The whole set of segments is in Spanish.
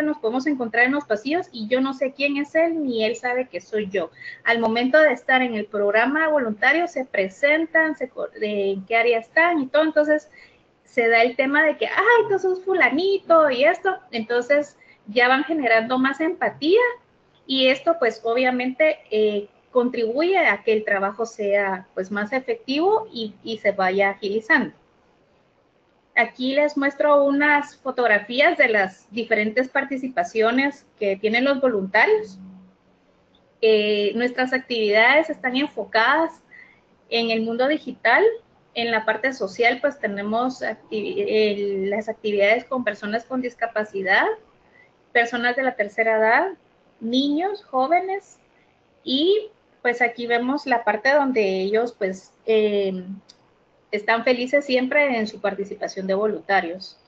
nos podemos encontrar en los pasillos y yo no sé quién es él ni él sabe que soy yo. Al momento de estar en el programa voluntario se presentan, se, en qué área están y todo, entonces se da el tema de que, ay, tú sos fulanito y esto, entonces ya van generando más empatía y esto pues obviamente eh, contribuye a que el trabajo sea pues más efectivo y se vaya agilizando. Aquí les muestro unas fotografías de las diferentes participaciones que tienen los voluntarios. Eh, nuestras actividades están enfocadas en el mundo digital. En la parte social, pues tenemos las actividades con personas con discapacidad, personas de la tercera edad, niños, jóvenes y pues aquí vemos la parte donde ellos pues eh, están felices siempre en su participación de voluntarios.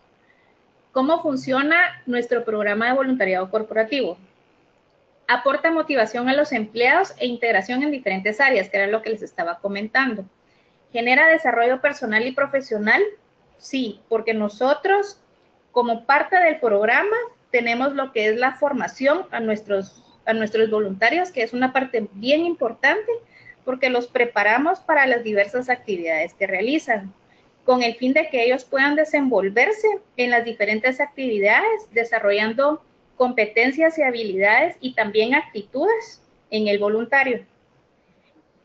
¿Cómo funciona nuestro programa de voluntariado corporativo? Aporta motivación a los empleados e integración en diferentes áreas, que era lo que les estaba comentando. ¿Genera desarrollo personal y profesional? Sí, porque nosotros, como parte del programa, tenemos lo que es la formación a nuestros, a nuestros voluntarios, que es una parte bien importante porque los preparamos para las diversas actividades que realizan, con el fin de que ellos puedan desenvolverse en las diferentes actividades, desarrollando competencias y habilidades y también actitudes en el voluntario.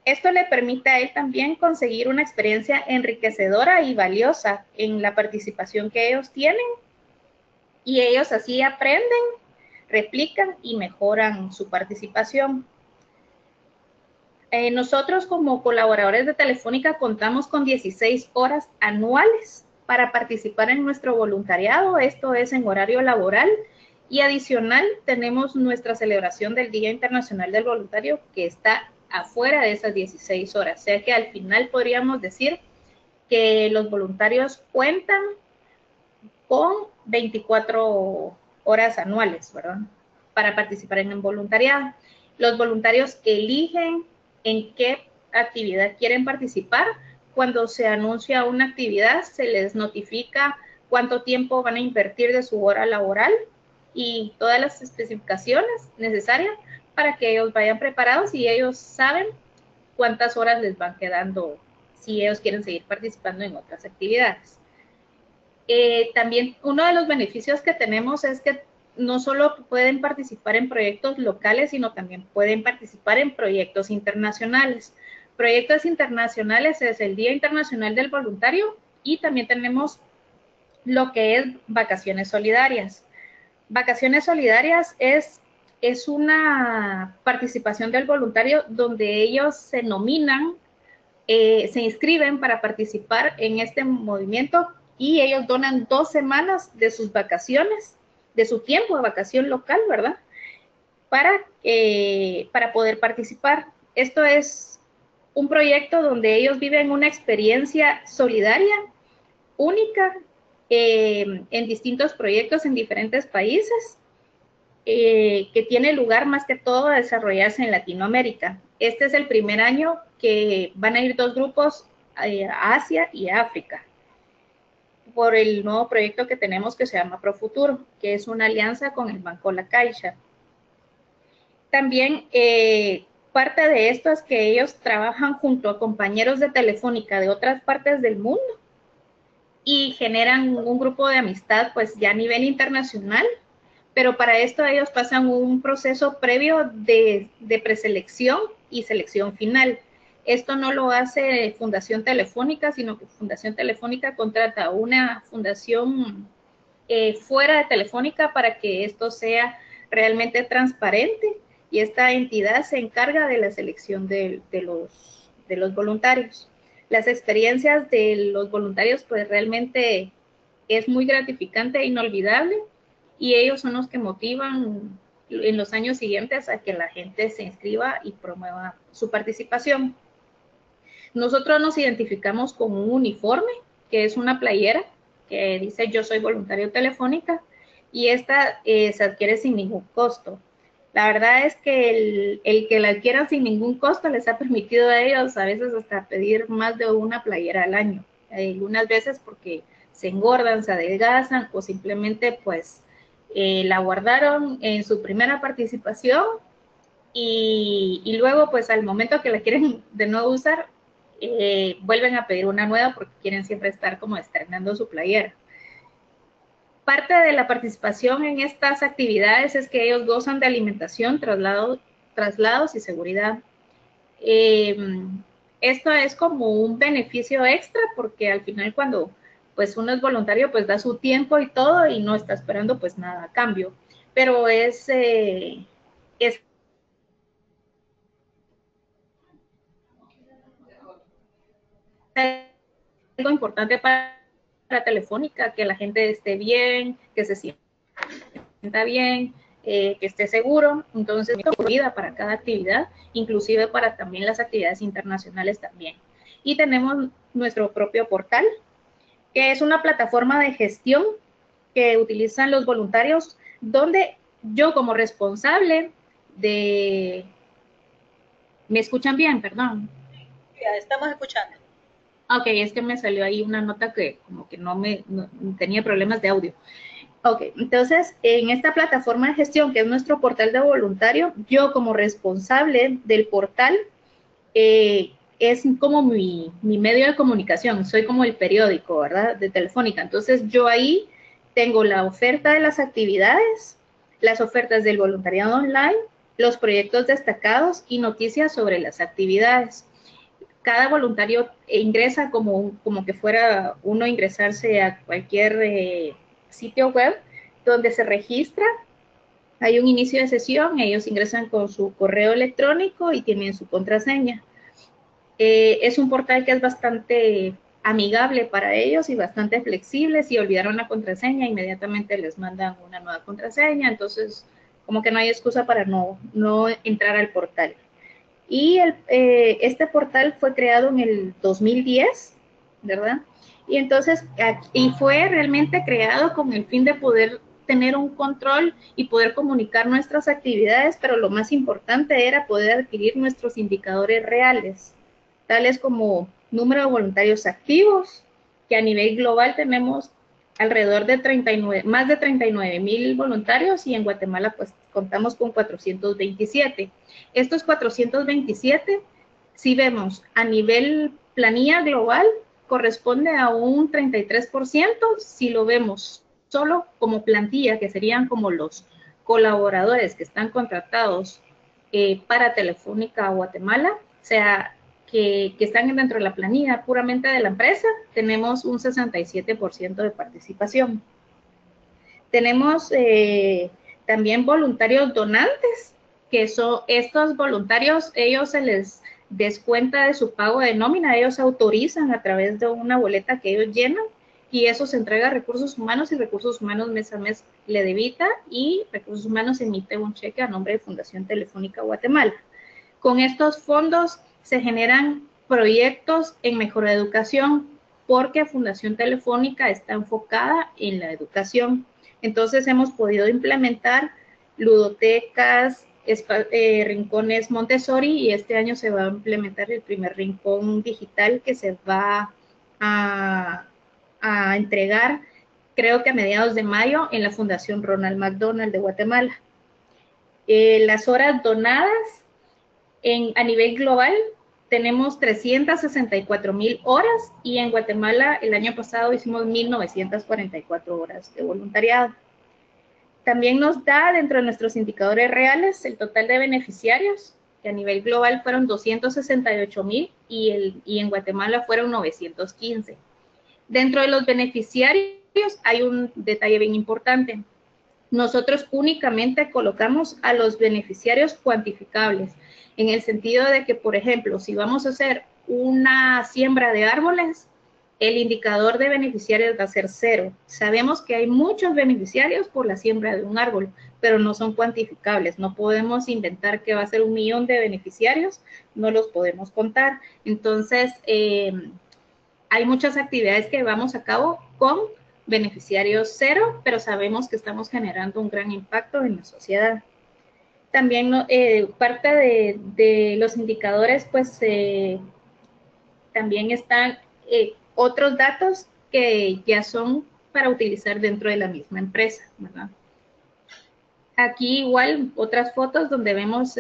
Esto le permite a él también conseguir una experiencia enriquecedora y valiosa en la participación que ellos tienen y ellos así aprenden, replican y mejoran su participación. Eh, nosotros como colaboradores de Telefónica contamos con 16 horas anuales para participar en nuestro voluntariado, esto es en horario laboral, y adicional tenemos nuestra celebración del Día Internacional del Voluntario que está afuera de esas 16 horas, o sea que al final podríamos decir que los voluntarios cuentan con 24 horas anuales, ¿verdad? Para participar en el voluntariado. Los voluntarios eligen en qué actividad quieren participar. Cuando se anuncia una actividad, se les notifica cuánto tiempo van a invertir de su hora laboral y todas las especificaciones necesarias para que ellos vayan preparados y ellos saben cuántas horas les van quedando si ellos quieren seguir participando en otras actividades. Eh, también uno de los beneficios que tenemos es que no solo pueden participar en proyectos locales, sino también pueden participar en proyectos internacionales. Proyectos internacionales es el Día Internacional del Voluntario y también tenemos lo que es vacaciones solidarias. Vacaciones solidarias es, es una participación del voluntario donde ellos se nominan, eh, se inscriben para participar en este movimiento y ellos donan dos semanas de sus vacaciones de su tiempo de vacación local, ¿verdad? Para, para poder participar. Esto es un proyecto donde ellos viven una experiencia solidaria, única, eh, en distintos proyectos en diferentes países, eh, que tiene lugar más que todo a desarrollarse en Latinoamérica. Este es el primer año que van a ir dos grupos eh, a Asia y África por el nuevo proyecto que tenemos que se llama Profuturo, que es una alianza con el Banco La Caixa. También eh, parte de esto es que ellos trabajan junto a compañeros de Telefónica de otras partes del mundo y generan un grupo de amistad pues ya a nivel internacional, pero para esto ellos pasan un proceso previo de, de preselección y selección final. Esto no lo hace Fundación Telefónica, sino que Fundación Telefónica contrata una fundación eh, fuera de Telefónica para que esto sea realmente transparente y esta entidad se encarga de la selección de, los, de los voluntarios. Las experiencias de los voluntarios pues realmente es muy gratificante e inolvidable y ellos son los que motivan en los años siguientes a que la gente se inscriba y promueva su participación. Nosotros nos identificamos con un uniforme, que es una playera que dice yo soy voluntario telefónica y esta eh, se adquiere sin ningún costo. La verdad es que el, que la adquieran sin ningún costo les ha permitido a ellos a veces hasta pedir más de una playera al año. Algunas veces porque se engordan, se adelgazan o simplemente pues eh, la guardaron en su primera participación y, y, luego pues al momento que la quieren de nuevo usar, eh, vuelven a pedir una nueva porque quieren siempre estar como estrenando su playera. Parte de la participación en estas actividades es que ellos gozan de alimentación, traslado, traslados y seguridad. Eh, esto es como un beneficio extra porque al final cuando pues uno es voluntario pues da su tiempo y todo y no está esperando pues nada a cambio. Pero es, eh, es algo importante para la telefónica, que la gente esté bien, que se sienta bien, eh, que esté seguro. Entonces, vida para cada actividad, inclusive para también las actividades internacionales también. Y tenemos nuestro propio portal, que es una plataforma de gestión que utilizan los voluntarios, donde yo como responsable de... ¿Me escuchan bien? Perdón. Ya, estamos escuchando. Ok, es que me salió ahí una nota que como que no me tenía problemas de audio. Ok, entonces en esta plataforma de gestión, que es nuestro portal de voluntario, yo como responsable del portal, eh, es como mi, mi, medio de comunicación, soy como el periódico, ¿verdad? De Telefónica. Entonces yo ahí tengo la oferta de las actividades, las ofertas del voluntariado online, los proyectos destacados y noticias sobre las actividades cada voluntario ingresa como, como que fuera uno ingresarse a cualquier eh, sitio web donde se registra. Hay un inicio de sesión, ellos ingresan con su correo electrónico y tienen su contraseña. Eh, es un portal que es bastante amigable para ellos y bastante flexible. Si olvidaron la contraseña, inmediatamente les mandan una nueva contraseña. Entonces, como que no hay excusa para no, no entrar al portal. Y eh, este portal fue creado en el 2010, ¿verdad? Y entonces, y fue realmente creado con el fin de poder tener un control y poder comunicar nuestras actividades, pero lo más importante era poder adquirir nuestros indicadores reales, tales como número de voluntarios activos, que a nivel global tenemos alrededor de 39, más de 39 mil voluntarios y en Guatemala pues contamos con 427. Estos 427, si vemos a nivel planilla global, corresponde a un 33%, si lo vemos solo como plantilla, que serían como los colaboradores que están contratados eh, para Telefónica Guatemala, sea, que, están dentro de la planilla puramente de la empresa, tenemos un 67% de participación. Tenemos eh, también voluntarios donantes, que son estos voluntarios, ellos se les descuenta de su pago de nómina, ellos autorizan a través de una boleta que ellos llenan y eso se entrega a recursos humanos y recursos humanos mes a mes le debita y recursos humanos emite un cheque a nombre de Fundación Telefónica Guatemala. Con estos fondos se generan proyectos en mejor educación porque Fundación Telefónica está enfocada en la educación. Entonces hemos podido implementar ludotecas, eh, rincones Montessori y este año se va a implementar el primer rincón digital que se va a, entregar creo que a mediados de mayo en la Fundación Ronald McDonald de Guatemala. Eh, las horas donadas a nivel global tenemos 364 mil horas y en Guatemala el año pasado hicimos 1.944 horas de voluntariado. También nos da dentro de nuestros indicadores reales el total de beneficiarios, que a nivel global fueron 268 mil y, y en Guatemala fueron 915. Dentro de los beneficiarios hay un detalle bien importante. Nosotros únicamente colocamos a los beneficiarios cuantificables en el sentido de que, por ejemplo, si vamos a hacer una siembra de árboles, el indicador de beneficiarios va a ser cero. Sabemos que hay muchos beneficiarios por la siembra de un árbol, pero no son cuantificables. No podemos inventar que va a ser un millón de beneficiarios, no los podemos contar. Entonces, eh, hay muchas actividades que vamos a cabo con beneficiarios cero, pero sabemos que estamos generando un gran impacto en la sociedad también eh, parte de, los indicadores, pues eh, también están eh, otros datos que ya son para utilizar dentro de la misma empresa. Aquí igual otras fotos donde vemos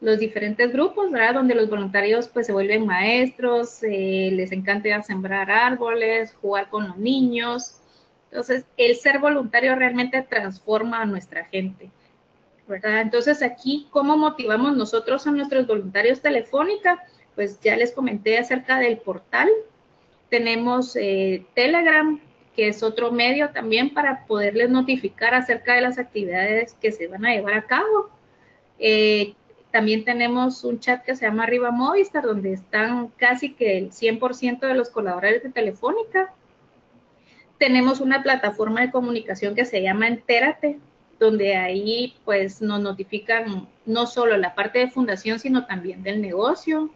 los diferentes grupos. Donde los voluntarios pues se vuelven maestros, eh, les encanta sembrar árboles, jugar con los niños. Entonces, el ser voluntario realmente transforma a nuestra gente, Entonces, aquí, ¿cómo motivamos nosotros a nuestros voluntarios telefónica? Pues ya les comenté acerca del portal. Tenemos eh, Telegram, que es otro medio también para poderles notificar acerca de las actividades que se van a llevar a cabo. Eh, también tenemos un chat que se llama Arriba Movistar, donde están casi que el 100% de los colaboradores de Telefónica. Tenemos una plataforma de comunicación que se llama Entérate, donde ahí pues nos notifican no solo la parte de fundación, sino también del negocio.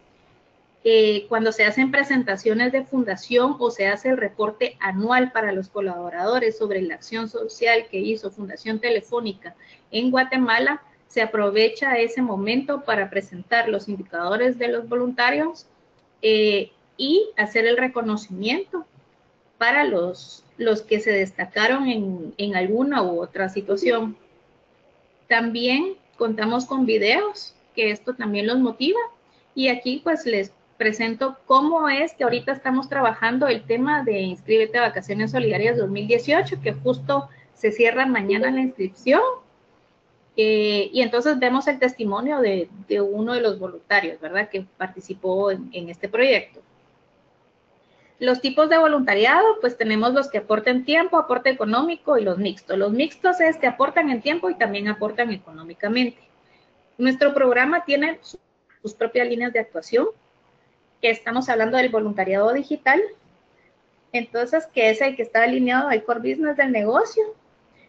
Eh, cuando se hacen presentaciones de fundación o se hace el reporte anual para los colaboradores sobre la acción social que hizo Fundación Telefónica en Guatemala, se aprovecha ese momento para presentar los indicadores de los voluntarios eh, y hacer el reconocimiento para los, los que se destacaron en, en alguna u otra situación. También contamos con videos, que esto también los motiva. Y aquí pues les presento cómo es que ahorita estamos trabajando el tema de Inscríbete a Vacaciones Solidarias 2018, que justo se cierra mañana la inscripción. Eh, y entonces vemos el testimonio de, uno de los voluntarios, ¿verdad?, que participó en, en, este proyecto. Los tipos de voluntariado, pues tenemos los que aportan tiempo, aporte económico y los mixtos. Los mixtos es que aportan en tiempo y también aportan económicamente. Nuestro programa tiene sus propias líneas de actuación, estamos hablando del voluntariado digital, entonces que es el que está alineado al core business del negocio,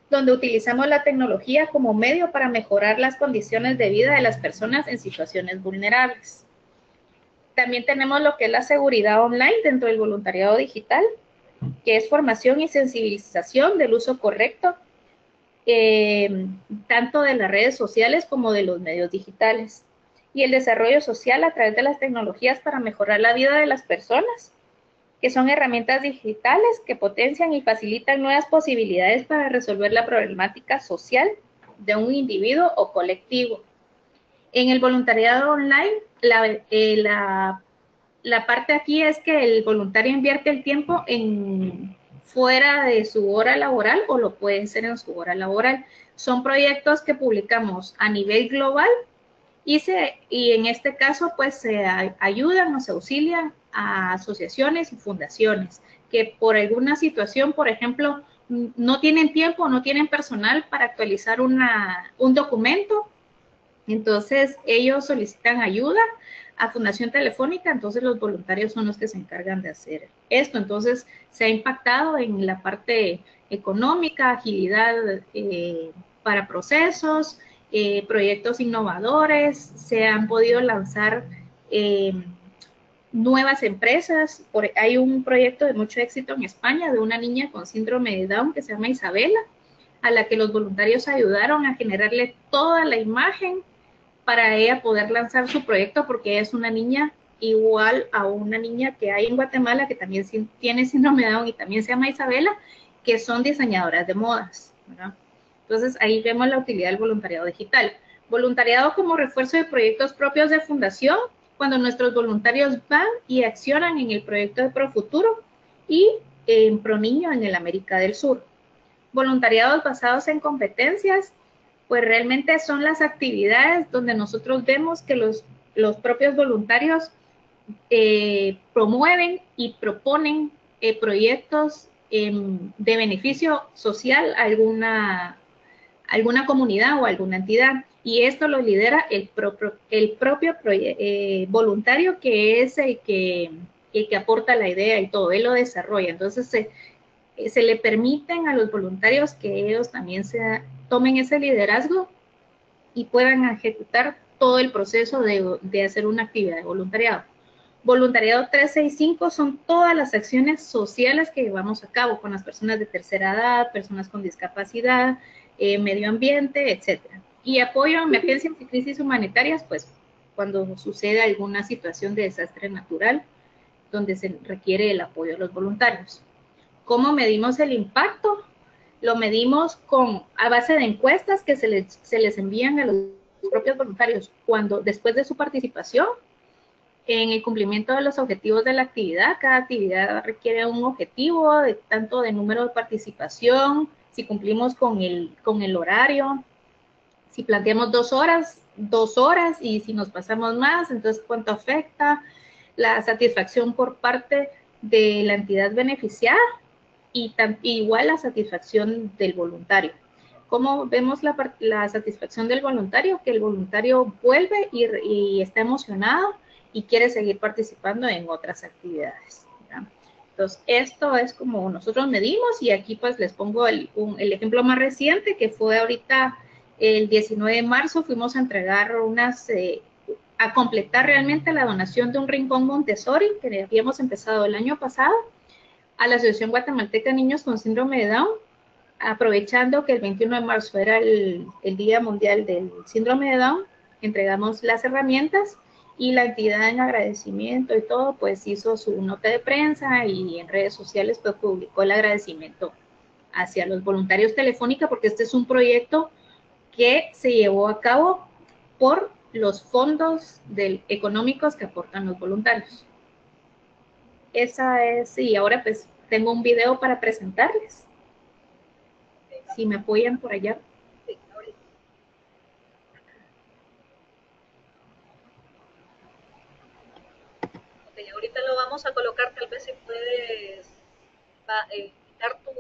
donde utilizamos la tecnología como medio para mejorar las condiciones de vida de las personas en situaciones vulnerables. También tenemos lo que es la seguridad online dentro del voluntariado digital, que es formación y sensibilización del uso correcto, eh, tanto de las redes sociales como de los medios digitales y el desarrollo social a través de las tecnologías para mejorar la vida de las personas, que son herramientas digitales que potencian y facilitan nuevas posibilidades para resolver la problemática social de un individuo o colectivo. En el voluntariado online, la, eh, la parte aquí es que el voluntario invierte el tiempo en fuera de su hora laboral o lo puede ser en su hora laboral. Son proyectos que publicamos a nivel global y, y en este caso, pues se ayudan o se auxilian a asociaciones y fundaciones que por alguna situación, por ejemplo, no tienen tiempo o no tienen personal para actualizar una, un documento. Entonces, ellos solicitan ayuda a Fundación Telefónica, entonces los voluntarios son los que se encargan de hacer esto. Entonces, se ha impactado en la parte económica, agilidad eh, para procesos, eh, proyectos innovadores, se han podido lanzar eh, nuevas empresas. Hay un proyecto de mucho éxito en España de una niña con síndrome de Down que se llama Isabela, a la que los voluntarios ayudaron a generarle toda la imagen para ella poder lanzar su proyecto porque es una niña igual a una niña que hay en Guatemala que también tiene síndrome de Down y también se llama Isabela, que son diseñadoras de modas. ¿verdad? Entonces ahí vemos la utilidad del voluntariado digital. Voluntariado como refuerzo de proyectos propios de fundación, cuando nuestros voluntarios van y accionan en el proyecto de Profuturo y en ProNiño en el América del Sur. Voluntariados basados en competencias, pues realmente son las actividades donde nosotros vemos que los, los propios voluntarios eh, promueven y proponen eh, proyectos em, de beneficio social a alguna alguna comunidad o alguna entidad. Y esto lo lidera el propio, el propio eh, voluntario que es el que, el que aporta la idea y todo, él lo desarrolla. Entonces se, se le permiten a los voluntarios que ellos también se, tomen ese liderazgo y puedan ejecutar todo el proceso de, de hacer una actividad de voluntariado. Voluntariado 365 son todas las acciones sociales que llevamos a cabo con las personas de tercera edad, personas con discapacidad, eh, medio ambiente, etcétera. Y apoyo a emergencias y crisis humanitarias, pues cuando sucede alguna situación de desastre natural donde se requiere el apoyo de los voluntarios. ¿Cómo medimos el impacto? Lo medimos con, a base de encuestas que se les, se les envían a los propios voluntarios cuando, después de su participación, en el cumplimiento de los objetivos de la actividad. Cada actividad requiere un objetivo, de, tanto de número de participación, si cumplimos con el, con el horario, si planteamos dos horas, dos horas, y si nos pasamos más, entonces cuánto afecta la satisfacción por parte de la entidad beneficiada y igual la satisfacción del voluntario. ¿Cómo vemos la, la, satisfacción del voluntario? Que el voluntario vuelve y, y está emocionado y quiere seguir participando en otras actividades. Entonces, esto es como nosotros medimos y aquí pues les pongo el, el ejemplo más reciente que fue ahorita el 19 de marzo, fuimos a entregar unas, eh, a completar realmente la donación de un rincón Montessori que habíamos empezado el año pasado a la Asociación Guatemalteca Niños con Síndrome de Down, aprovechando que el 21 de marzo era el, el Día Mundial del Síndrome de Down, entregamos las herramientas y la entidad en agradecimiento y todo, pues hizo su nota de prensa y en redes sociales pues publicó el agradecimiento hacia los voluntarios Telefónica porque este es un proyecto que se llevó a cabo por los fondos económicos que aportan los voluntarios. Esa es, y ahora pues tengo un video para presentarles. Si me apoyan por allá. ahorita lo vamos a colocar, tal vez si puedes eh, quitar tu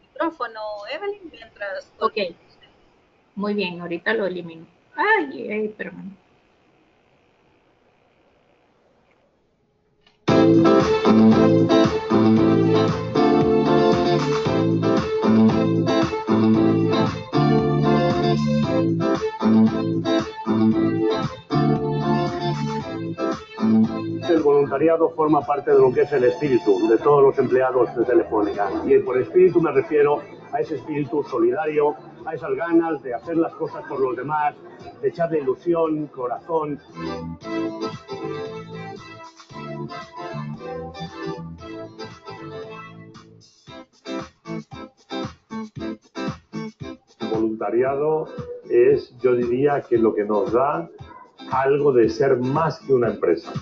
micrófono, Evelyn, mientras... Ok, muy bien, ahorita lo elimino. Ay, ay, perdón. Voluntariado forma parte de lo que es el espíritu de todos los empleados de Telefónica. Y por espíritu me refiero a ese espíritu solidario, a esas ganas de hacer las cosas por los demás, de echarle ilusión, corazón. Voluntariado es, yo diría, que lo que nos da algo de ser más que una empresa.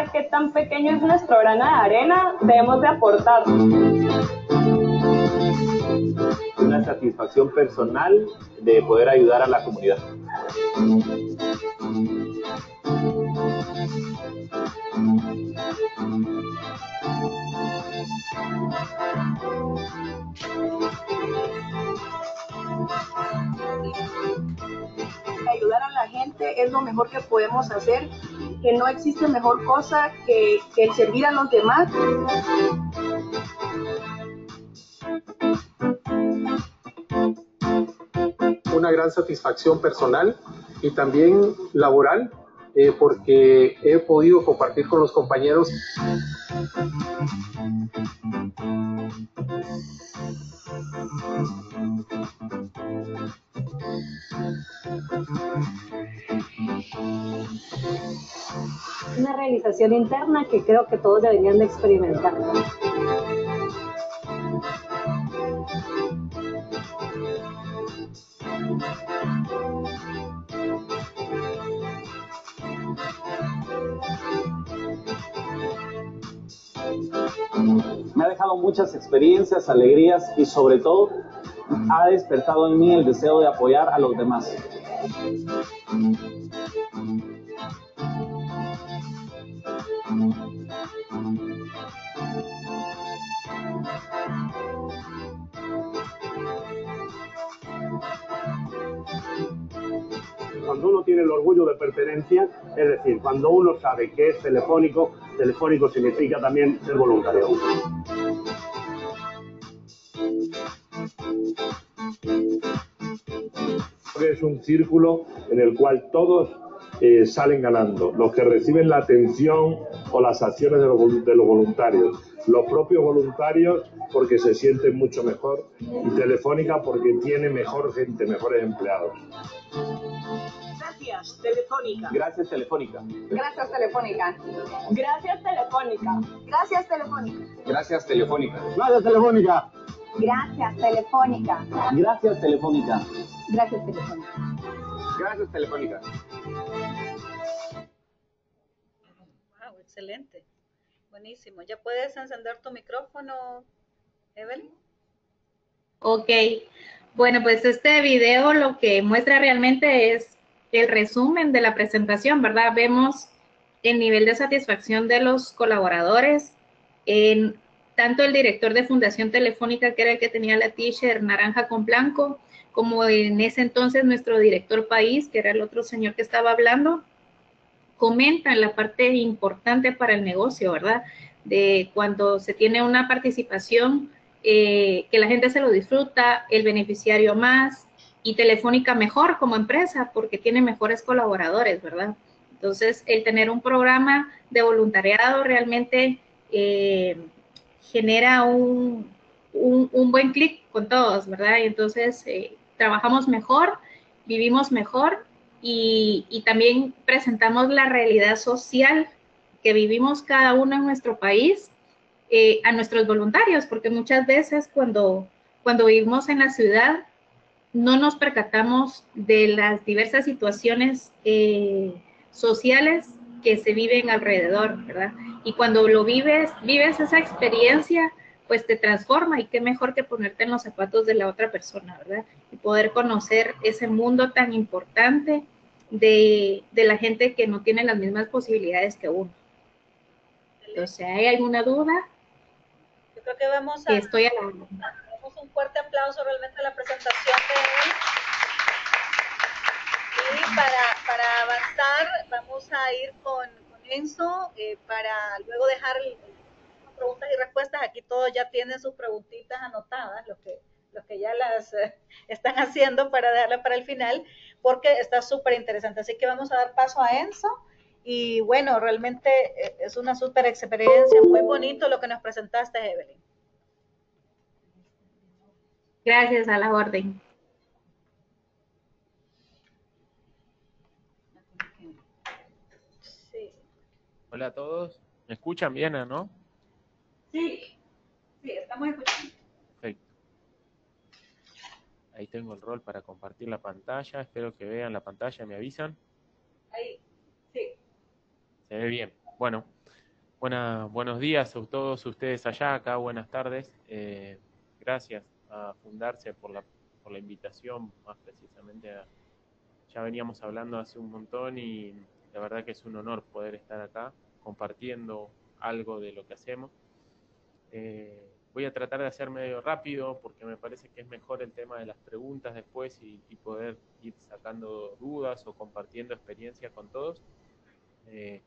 Importa qué tan pequeño es nuestro grano de arena, debemos de aportar. Una satisfacción personal de poder ayudar a la comunidad. Ayudar a la gente es lo mejor que podemos hacer, que no existe mejor cosa que, que el servir a los demás. Una gran satisfacción personal y también laboral eh, porque he podido compartir con los compañeros. Una realización interna que creo que todos deberían de experimentar. Me ha dejado muchas experiencias, alegrías y sobre todo ha despertado en mí el deseo de apoyar a los demás. Uno tiene el orgullo de pertenencia, es decir, cuando uno sabe que es telefónico, telefónico significa también ser voluntario. Es un círculo en el cual todos eh, salen ganando. Los que reciben la atención o las acciones de los, de los voluntarios, los propios voluntarios porque se sienten mucho mejor y Telefónica porque tiene mejor gente, mejores empleados. Gracias, Telefónica. Gracias Telefónica. Gracias, Telefónica. Gracias, Telefónica. Gracias, Telefónica. Gracias Telefónica. Gracias, Telefónica. Gracias, Telefónica. Gracias Telefónica. Gracias, Telefónica. Gracias Telefónica. Wow, excelente. Buenísimo. ¿Ya puedes encender tu micrófono, Evelyn? Ok. Bueno, pues este video lo que muestra realmente es el resumen de la presentación, ¿verdad? Vemos el nivel de satisfacción de los colaboradores, en tanto el director de Fundación Telefónica, que era el que tenía la t-shirt naranja con blanco, como en ese entonces nuestro director país, que era el otro señor que estaba hablando, comentan la parte importante para el negocio, ¿verdad? De cuando se tiene una participación, eh, que la gente se lo disfruta, el beneficiario más y Telefónica mejor como empresa porque tiene mejores colaboradores, ¿verdad? Entonces, el tener un programa de voluntariado realmente eh, genera un, un, buen clic con todos, ¿verdad? Entonces eh, trabajamos mejor, vivimos mejor y, y, también presentamos la realidad social que vivimos cada uno en nuestro país eh, a nuestros voluntarios, porque muchas veces cuando, cuando vivimos en la ciudad no nos percatamos de las diversas situaciones eh, sociales que se viven alrededor, ¿verdad? Y cuando lo vives, vives esa experiencia, pues te transforma y qué mejor que ponerte en los zapatos de la otra persona, ¿verdad? Y poder conocer ese mundo tan importante de, de la gente que no tiene las mismas posibilidades que uno. Entonces, ¿hay alguna duda? Yo creo que vamos a... Estoy a la... Fuerte aplauso realmente a la presentación de él. Y para, para avanzar, vamos a ir con, con Enzo eh, para luego dejar preguntas y respuestas. Aquí todos ya tienen sus preguntitas anotadas, los que, los que ya las eh, están haciendo para dejarlas para el final, porque está súper interesante. Así que vamos a dar paso a Enzo. Y bueno, realmente eh, es una súper experiencia, muy bonito lo que nos presentaste, Evelyn. Gracias a la orden. Sí. Hola a todos. ¿Me escuchan bien, no? Sí, sí, estamos escuchando. Perfecto. Ahí tengo el rol para compartir la pantalla. Espero que vean la pantalla. ¿Me avisan? Ahí, sí. Se ve bien. Bueno, buena, buenos días a todos ustedes allá, acá. Buenas tardes. Eh, gracias a Fundarse por la, por la invitación, más precisamente. Ya veníamos hablando hace un montón y la verdad que es un honor poder estar acá compartiendo algo de lo que hacemos. Eh, voy a tratar de hacer medio rápido porque me parece que es mejor el tema de las preguntas después y, y poder ir sacando dudas o compartiendo experiencias con todos. Eh,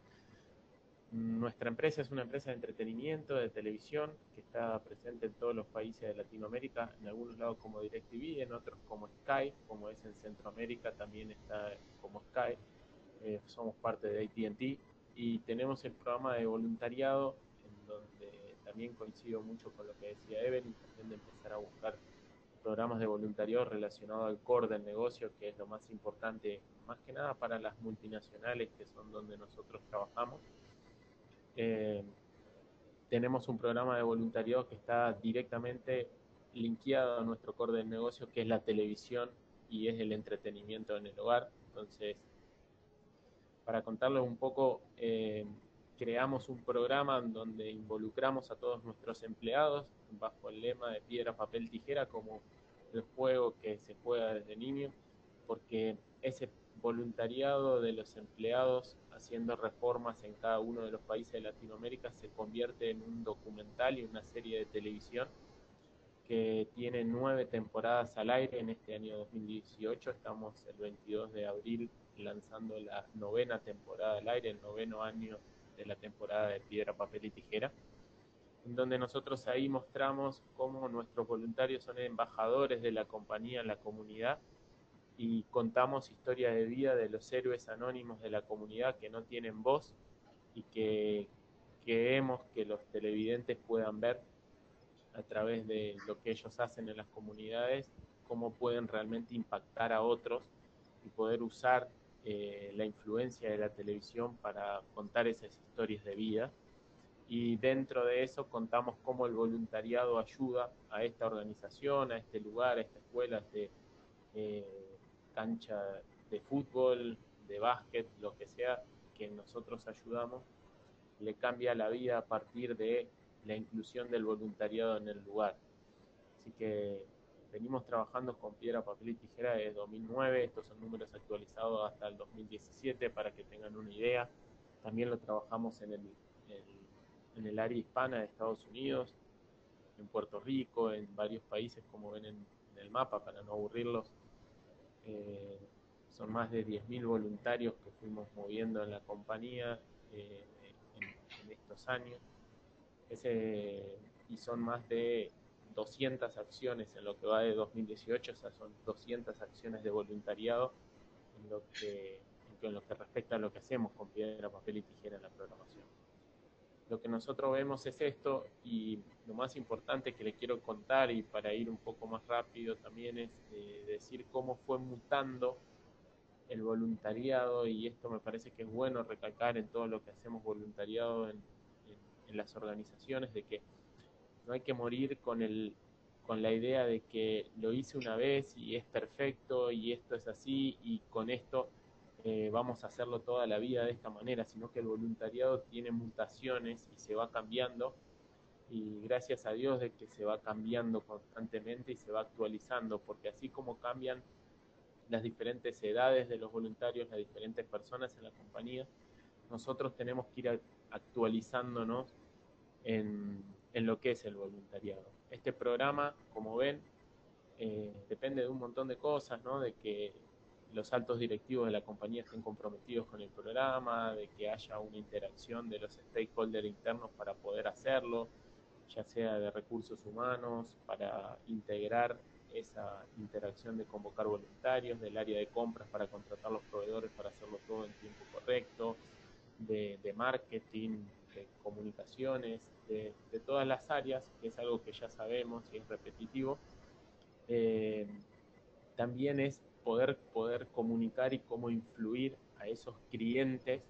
nuestra empresa es una empresa de entretenimiento, de televisión, que está presente en todos los países de Latinoamérica, en algunos lados como DirecTV, en otros como Sky, como es en Centroamérica también está como Sky. Eh, somos parte de ATT y tenemos el programa de voluntariado en donde también coincido mucho con lo que decía Evelyn, también de empezar a buscar programas de voluntariado relacionados al core del negocio, que es lo más importante, más que nada para las multinacionales, que son donde nosotros trabajamos. Eh, tenemos un programa de voluntariado que está directamente linkeado a nuestro core del negocio, que es la televisión y es el entretenimiento en el hogar. Entonces, para contarles un poco, eh, creamos un programa en donde involucramos a todos nuestros empleados bajo el lema de piedra, papel, tijera, como el juego que se juega desde niño, porque ese voluntariado de los empleados haciendo reformas en cada uno de los países de Latinoamérica se convierte en un documental y una serie de televisión que tiene nueve temporadas al aire en este año 2018. Estamos el 22 de abril lanzando la novena temporada al aire, el noveno año de la temporada de Piedra, Papel y Tijera, en donde nosotros ahí mostramos cómo nuestros voluntarios son embajadores de la compañía en la comunidad y contamos historia de vida de los héroes anónimos de la comunidad que no tienen voz y que, queremos que los televidentes puedan ver a través de lo que ellos hacen en las comunidades, cómo pueden realmente impactar a otros y poder usar eh, la influencia de la televisión para contar esas historias de vida. Y dentro de eso contamos cómo el voluntariado ayuda a esta organización, a este lugar, a esta escuela, a este eh, cancha de fútbol, de básquet, lo que sea que nosotros ayudamos, le cambia la vida a partir de la inclusión del voluntariado en el lugar. Así que venimos trabajando con piedra, papel y tijera desde 2009, estos son números actualizados hasta el 2017 para que tengan una idea. También lo trabajamos en el, en el área hispana de Estados Unidos, en Puerto Rico, en varios países como ven en, el mapa para no aburrirlos. Eh, son más de 10.000 voluntarios que fuimos moviendo en la compañía eh, en, estos años. Ese, y son más de 200 acciones en lo que va de 2018, o sea, son 200 acciones de voluntariado en lo que, en lo que respecta a lo que hacemos con piedra, papel y tijera en la programación. Lo que nosotros vemos es esto y lo más importante que le quiero contar y para ir un poco más rápido también es eh, decir cómo fue mutando el voluntariado y esto me parece que es bueno recalcar en todo lo que hacemos voluntariado en, en las organizaciones de que no hay que morir con, el, con la idea de que lo hice una vez y es perfecto y esto es así y con esto eh, vamos a hacerlo toda la vida de esta manera, sino que el voluntariado tiene mutaciones y se va cambiando y gracias a Dios de que se va cambiando constantemente y se va actualizando, porque así como cambian las diferentes edades de los voluntarios, las diferentes personas en la compañía, nosotros tenemos que ir actualizándonos en, en lo que es el voluntariado. Este programa, como ven, eh, depende de un montón de cosas, ¿no? De que los altos directivos de la compañía estén comprometidos con el programa, de que haya una interacción de los stakeholders internos para poder hacerlo, ya sea de recursos humanos, para integrar esa interacción de convocar voluntarios, del área de compras para contratar los proveedores para hacerlo todo en tiempo correcto, de, de marketing, de comunicaciones, de, todas las áreas, que es algo que ya sabemos y es repetitivo, eh, también es poder, poder comunicar y cómo influir a esos clientes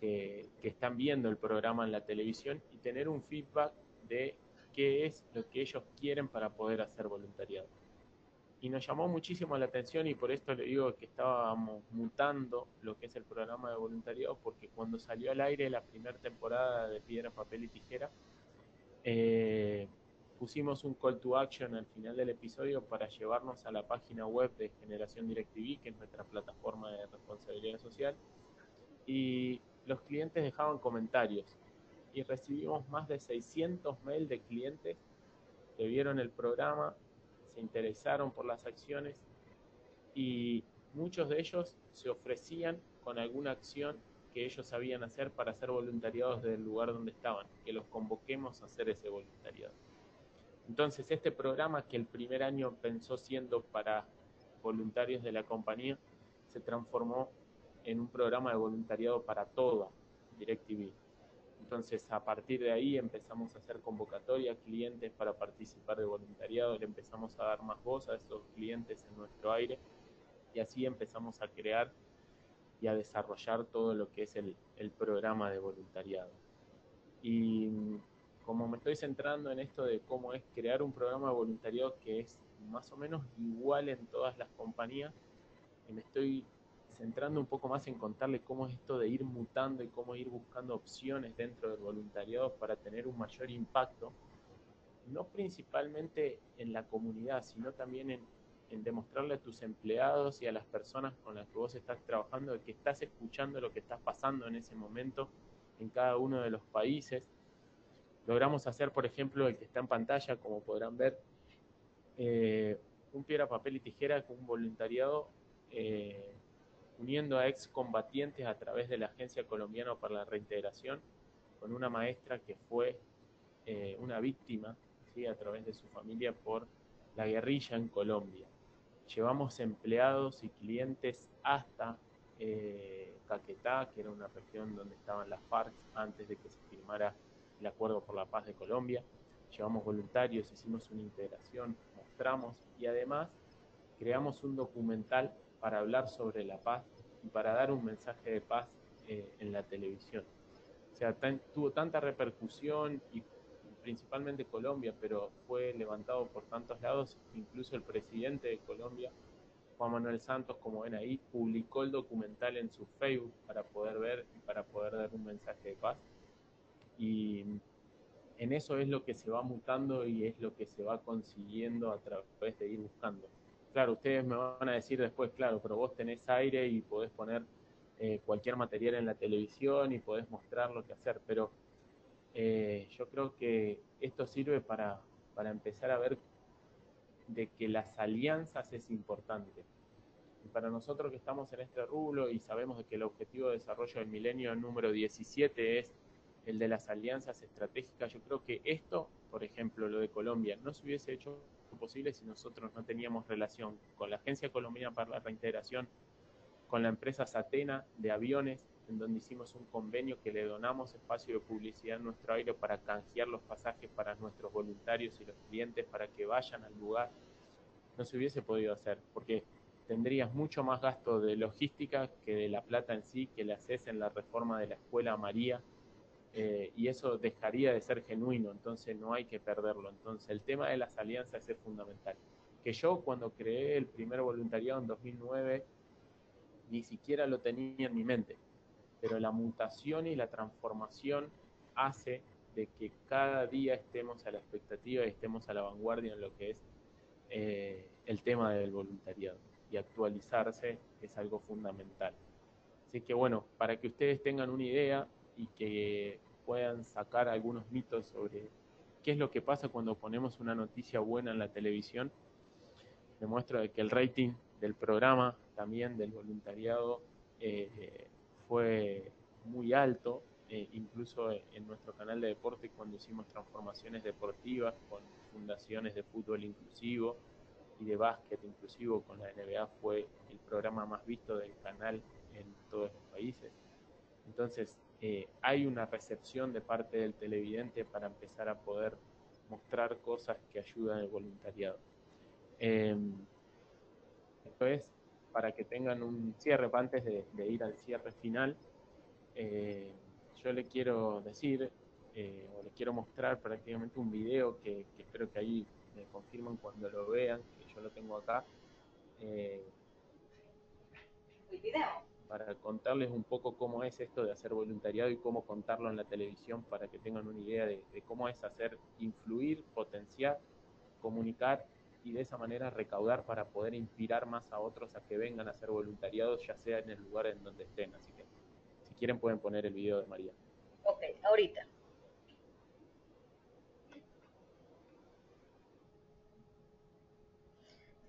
que, que están viendo el programa en la televisión y tener un feedback de qué es lo que ellos quieren para poder hacer voluntariado. Y nos llamó muchísimo la atención y por esto le digo que estábamos mutando lo que es el programa de voluntariado porque cuando salió al aire la primera temporada de Piedra, Papel y Tijera, eh, pusimos un call to action al final del episodio para llevarnos a la página web de Generación DirecTV, que es nuestra plataforma de responsabilidad social, y los clientes dejaban comentarios y recibimos más de 600 mails de clientes que vieron el programa se interesaron por las acciones y muchos de ellos se ofrecían con alguna acción que ellos sabían hacer para ser voluntariados del lugar donde estaban, que los convoquemos a hacer ese voluntariado. Entonces, este programa que el primer año pensó siendo para voluntarios de la compañía, se transformó en un programa de voluntariado para toda DirecTV. Entonces, a partir de ahí empezamos a hacer convocatoria clientes para participar de voluntariado, le empezamos a dar más voz a esos clientes en nuestro aire y así empezamos a crear y a desarrollar todo lo que es el, el programa de voluntariado. Y como me estoy centrando en esto de cómo es crear un programa de voluntariado que es más o menos igual en todas las compañías, y me estoy centrando un poco más en contarle cómo es esto de ir mutando y cómo ir buscando opciones dentro del voluntariado para tener un mayor impacto, no principalmente en la comunidad, sino también en, en demostrarle a tus empleados y a las personas con las que vos estás trabajando que estás escuchando lo que está pasando en ese momento en cada uno de los países. Logramos hacer, por ejemplo, el que está en pantalla, como podrán ver, eh, un piedra, papel y tijera con un voluntariado eh, uniendo a excombatientes a través de la Agencia Colombiana para la Reintegración, con una maestra que fue eh, una víctima ¿sí? a través de su familia por la guerrilla en Colombia. Llevamos empleados y clientes hasta eh, Caquetá, que era una región donde estaban las FARC antes de que se firmara el Acuerdo por la Paz de Colombia. Llevamos voluntarios, hicimos una integración, mostramos y además creamos un documental para hablar sobre la paz y para dar un mensaje de paz eh, en la televisión. O sea, tuvo tanta repercusión y principalmente Colombia, pero fue levantado por tantos lados, incluso el presidente de Colombia, Juan Manuel Santos, como ven ahí, publicó el documental en su Facebook para poder ver y para poder dar un mensaje de paz. Y en eso es lo que se va mutando y es lo que se va consiguiendo a través de ir buscando. Claro, ustedes me van a decir después, claro, pero vos tenés aire y podés poner eh, cualquier material en la televisión y podés mostrar lo que hacer, pero eh, yo creo que esto sirve para, para empezar a ver de que las alianzas es importante. Y para nosotros que estamos en este rublo y sabemos de que el objetivo de desarrollo del milenio número 17 es el de las alianzas estratégicas, yo creo que esto, por ejemplo, lo de Colombia, no se hubiese hecho posible si nosotros no teníamos relación con la Agencia Colombiana para la Reintegración, con la empresa Satena de aviones, en donde hicimos un convenio que le donamos espacio de publicidad en nuestro aire para canjear los pasajes para nuestros voluntarios y los clientes para que vayan al lugar. No se hubiese podido hacer, porque tendrías mucho más gasto de logística que de la plata en sí, que le haces en la reforma de la Escuela María, eh, y eso dejaría de ser genuino, entonces no hay que perderlo. Entonces el tema de las alianzas es fundamental. Que yo cuando creé el primer voluntariado en 2009, ni siquiera lo tenía en mi mente, pero la mutación y la transformación hace de que cada día estemos a la expectativa y estemos a la vanguardia en lo que es eh, el tema del voluntariado. Y actualizarse es algo fundamental. Así que bueno, para que ustedes tengan una idea, y que puedan sacar algunos mitos sobre qué es lo que pasa cuando ponemos una noticia buena en la televisión. Demuestra que el rating del programa, también del voluntariado, eh, fue muy alto, eh, incluso en nuestro canal de deporte cuando hicimos transformaciones deportivas con fundaciones de fútbol inclusivo y de básquet inclusivo con la NBA fue el programa más visto del canal en todos los países. Entonces, eh, hay una recepción de parte del televidente para empezar a poder mostrar cosas que ayudan al voluntariado. Eh, esto es para que tengan un cierre, antes de, ir al cierre final, eh, yo le quiero decir, eh, o les quiero mostrar prácticamente un video que, espero que ahí me confirmen cuando lo vean, que yo lo tengo acá. ¿El video? Para contarles un poco cómo es esto de hacer voluntariado y cómo contarlo en la televisión para que tengan una idea de, cómo es hacer influir, potenciar, comunicar y de esa manera recaudar para poder inspirar más a otros a que vengan a hacer voluntariado, ya sea en el lugar en donde estén. Así que si quieren pueden poner el video de María. Ok, ahorita.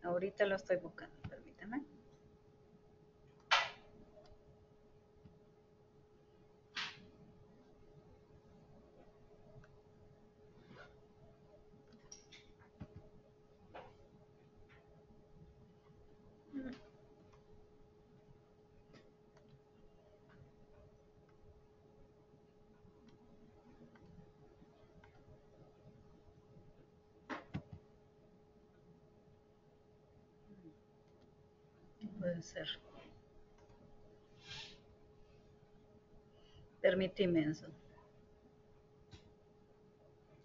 Ahorita lo estoy buscando, ser. Permíteme eso.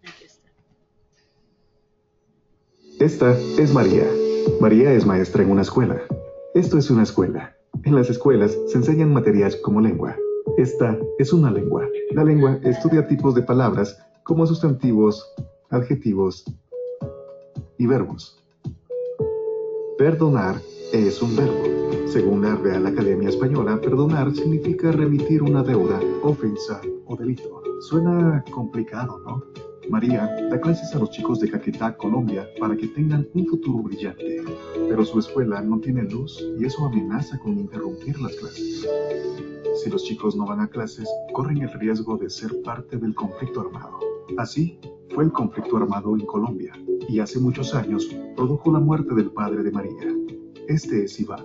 Aquí está. Esta es María. María es maestra en una escuela. Esto es una escuela. En las escuelas se enseñan materias como lengua. Esta es una lengua. La lengua estudia tipos de palabras como sustantivos, adjetivos y verbos. Perdonar es un verbo. Según la Real Academia Española, perdonar significa remitir una deuda, ofensa o delito. Suena complicado, ¿no? María da clases a los chicos de Caquetá, Colombia, para que tengan un futuro brillante. Pero su escuela no tiene luz y eso amenaza con interrumpir las clases. Si los chicos no van a clases, corren el riesgo de ser parte del conflicto armado. Así fue el conflicto armado en Colombia y hace muchos años produjo la muerte del padre de María. Este es Iván.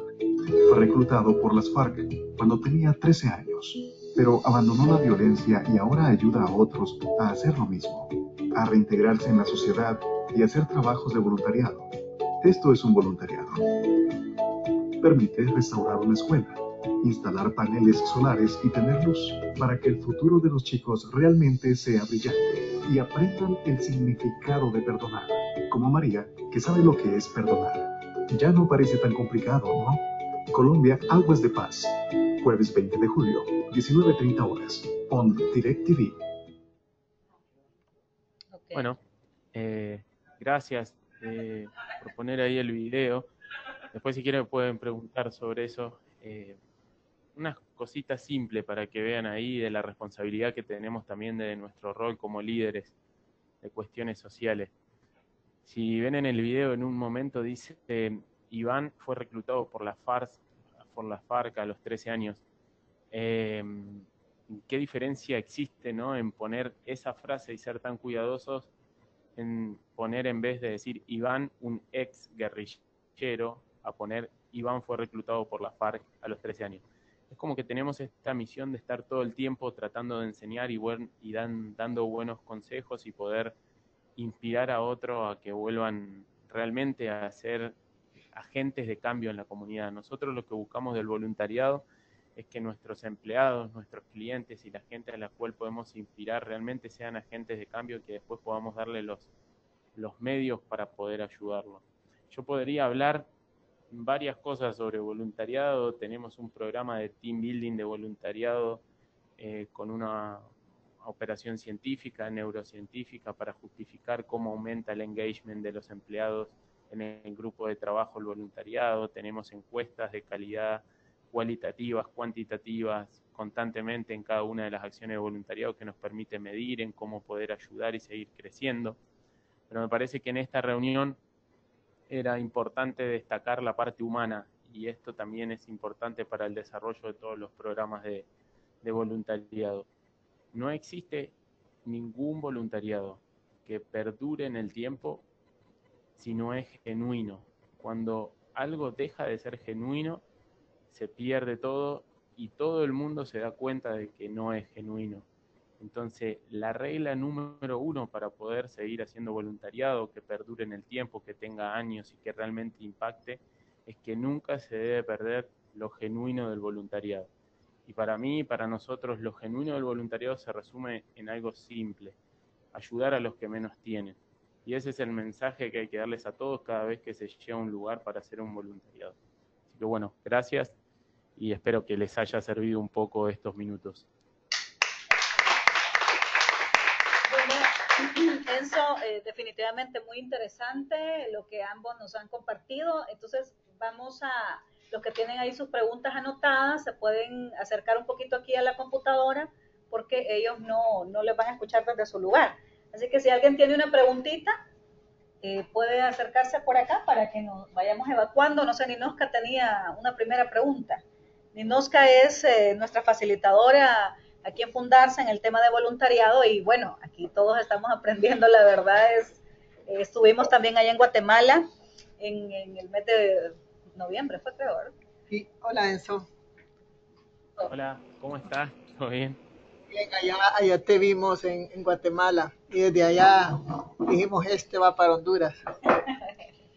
Fue reclutado por las FARC cuando tenía 13 años, pero abandonó la violencia y ahora ayuda a otros a hacer lo mismo, a reintegrarse en la sociedad y hacer trabajos de voluntariado. Esto es un voluntariado. Permite restaurar una escuela, instalar paneles solares y tener luz para que el futuro de los chicos realmente sea brillante y aprendan el significado de perdonar, como María, que sabe lo que es perdonar. Ya no parece tan complicado, ¿no? Colombia, Aguas de Paz. Jueves 20 de julio, 19.30 horas. On Direct TV. Bueno, eh, gracias eh, por poner ahí el video. Después si quieren pueden preguntar sobre eso. Eh, unas cositas simples para que vean ahí de la responsabilidad que tenemos también de nuestro rol como líderes de cuestiones sociales. Si ven en el video en un momento dice Iván fue reclutado por la FARC, por la FARC a los 13 años. Em, ¿Qué diferencia existe ¿no? en poner esa frase y ser tan cuidadosos en poner en vez de decir Iván, un ex guerrillero, a poner Iván fue reclutado por la FARC a los 13 años? Es como que tenemos esta misión de estar todo el tiempo tratando de enseñar y, y dan, dando buenos consejos y poder inspirar a otros a que vuelvan realmente a ser agentes de cambio en la comunidad. Nosotros lo que buscamos del voluntariado es que nuestros empleados, nuestros clientes y la gente a la cual podemos inspirar realmente sean agentes de cambio que después podamos darle los, los medios para poder ayudarlos. Yo podría hablar varias cosas sobre voluntariado. Tenemos un programa de team building de voluntariado eh, con una operación científica, neurocientífica, para justificar cómo aumenta el engagement de los empleados en el grupo de trabajo, el voluntariado. Tenemos encuestas de calidad cualitativas, cuantitativas, constantemente en cada una de las acciones de voluntariado que nos permite medir en cómo poder ayudar y seguir creciendo. Pero me parece que en esta reunión era importante destacar la parte humana y esto también es importante para el desarrollo de todos los programas de, voluntariado. No existe ningún voluntariado que perdure en el tiempo si no es genuino. Cuando algo deja de ser genuino, se pierde todo y todo el mundo se da cuenta de que no es genuino. Entonces, la regla número uno para poder seguir haciendo voluntariado, que perdure en el tiempo, que tenga años y que realmente impacte, es que nunca se debe perder lo genuino del voluntariado. Y para mí, para nosotros, lo genuino del voluntariado se resume en algo simple, ayudar a los que menos tienen. Y ese es el mensaje que hay que darles a todos cada vez que se llega a un lugar para hacer un voluntariado. Así que bueno, gracias y espero que les haya servido un poco estos minutos. Enzo, eh, definitivamente muy interesante lo que ambos nos han compartido. Entonces, vamos a, los que tienen ahí sus preguntas anotadas, se pueden acercar un poquito aquí a la computadora porque ellos no, no les van a escuchar desde su lugar. Así que si alguien tiene una preguntita, eh, puede acercarse por acá para que nos vayamos evacuando. No sé, Ninoska tenía una primera pregunta. Ninoska es eh, nuestra facilitadora aquí en Fundarse en el tema de voluntariado y bueno, aquí todos estamos aprendiendo, la verdad es, eh, estuvimos también allá en Guatemala en, el mes de noviembre, fue creo, Sí, hola Enzo. Hola, ¿cómo estás? ¿Todo bien? Bien, allá, allá te vimos en, en Guatemala y desde allá dijimos, este va para Honduras.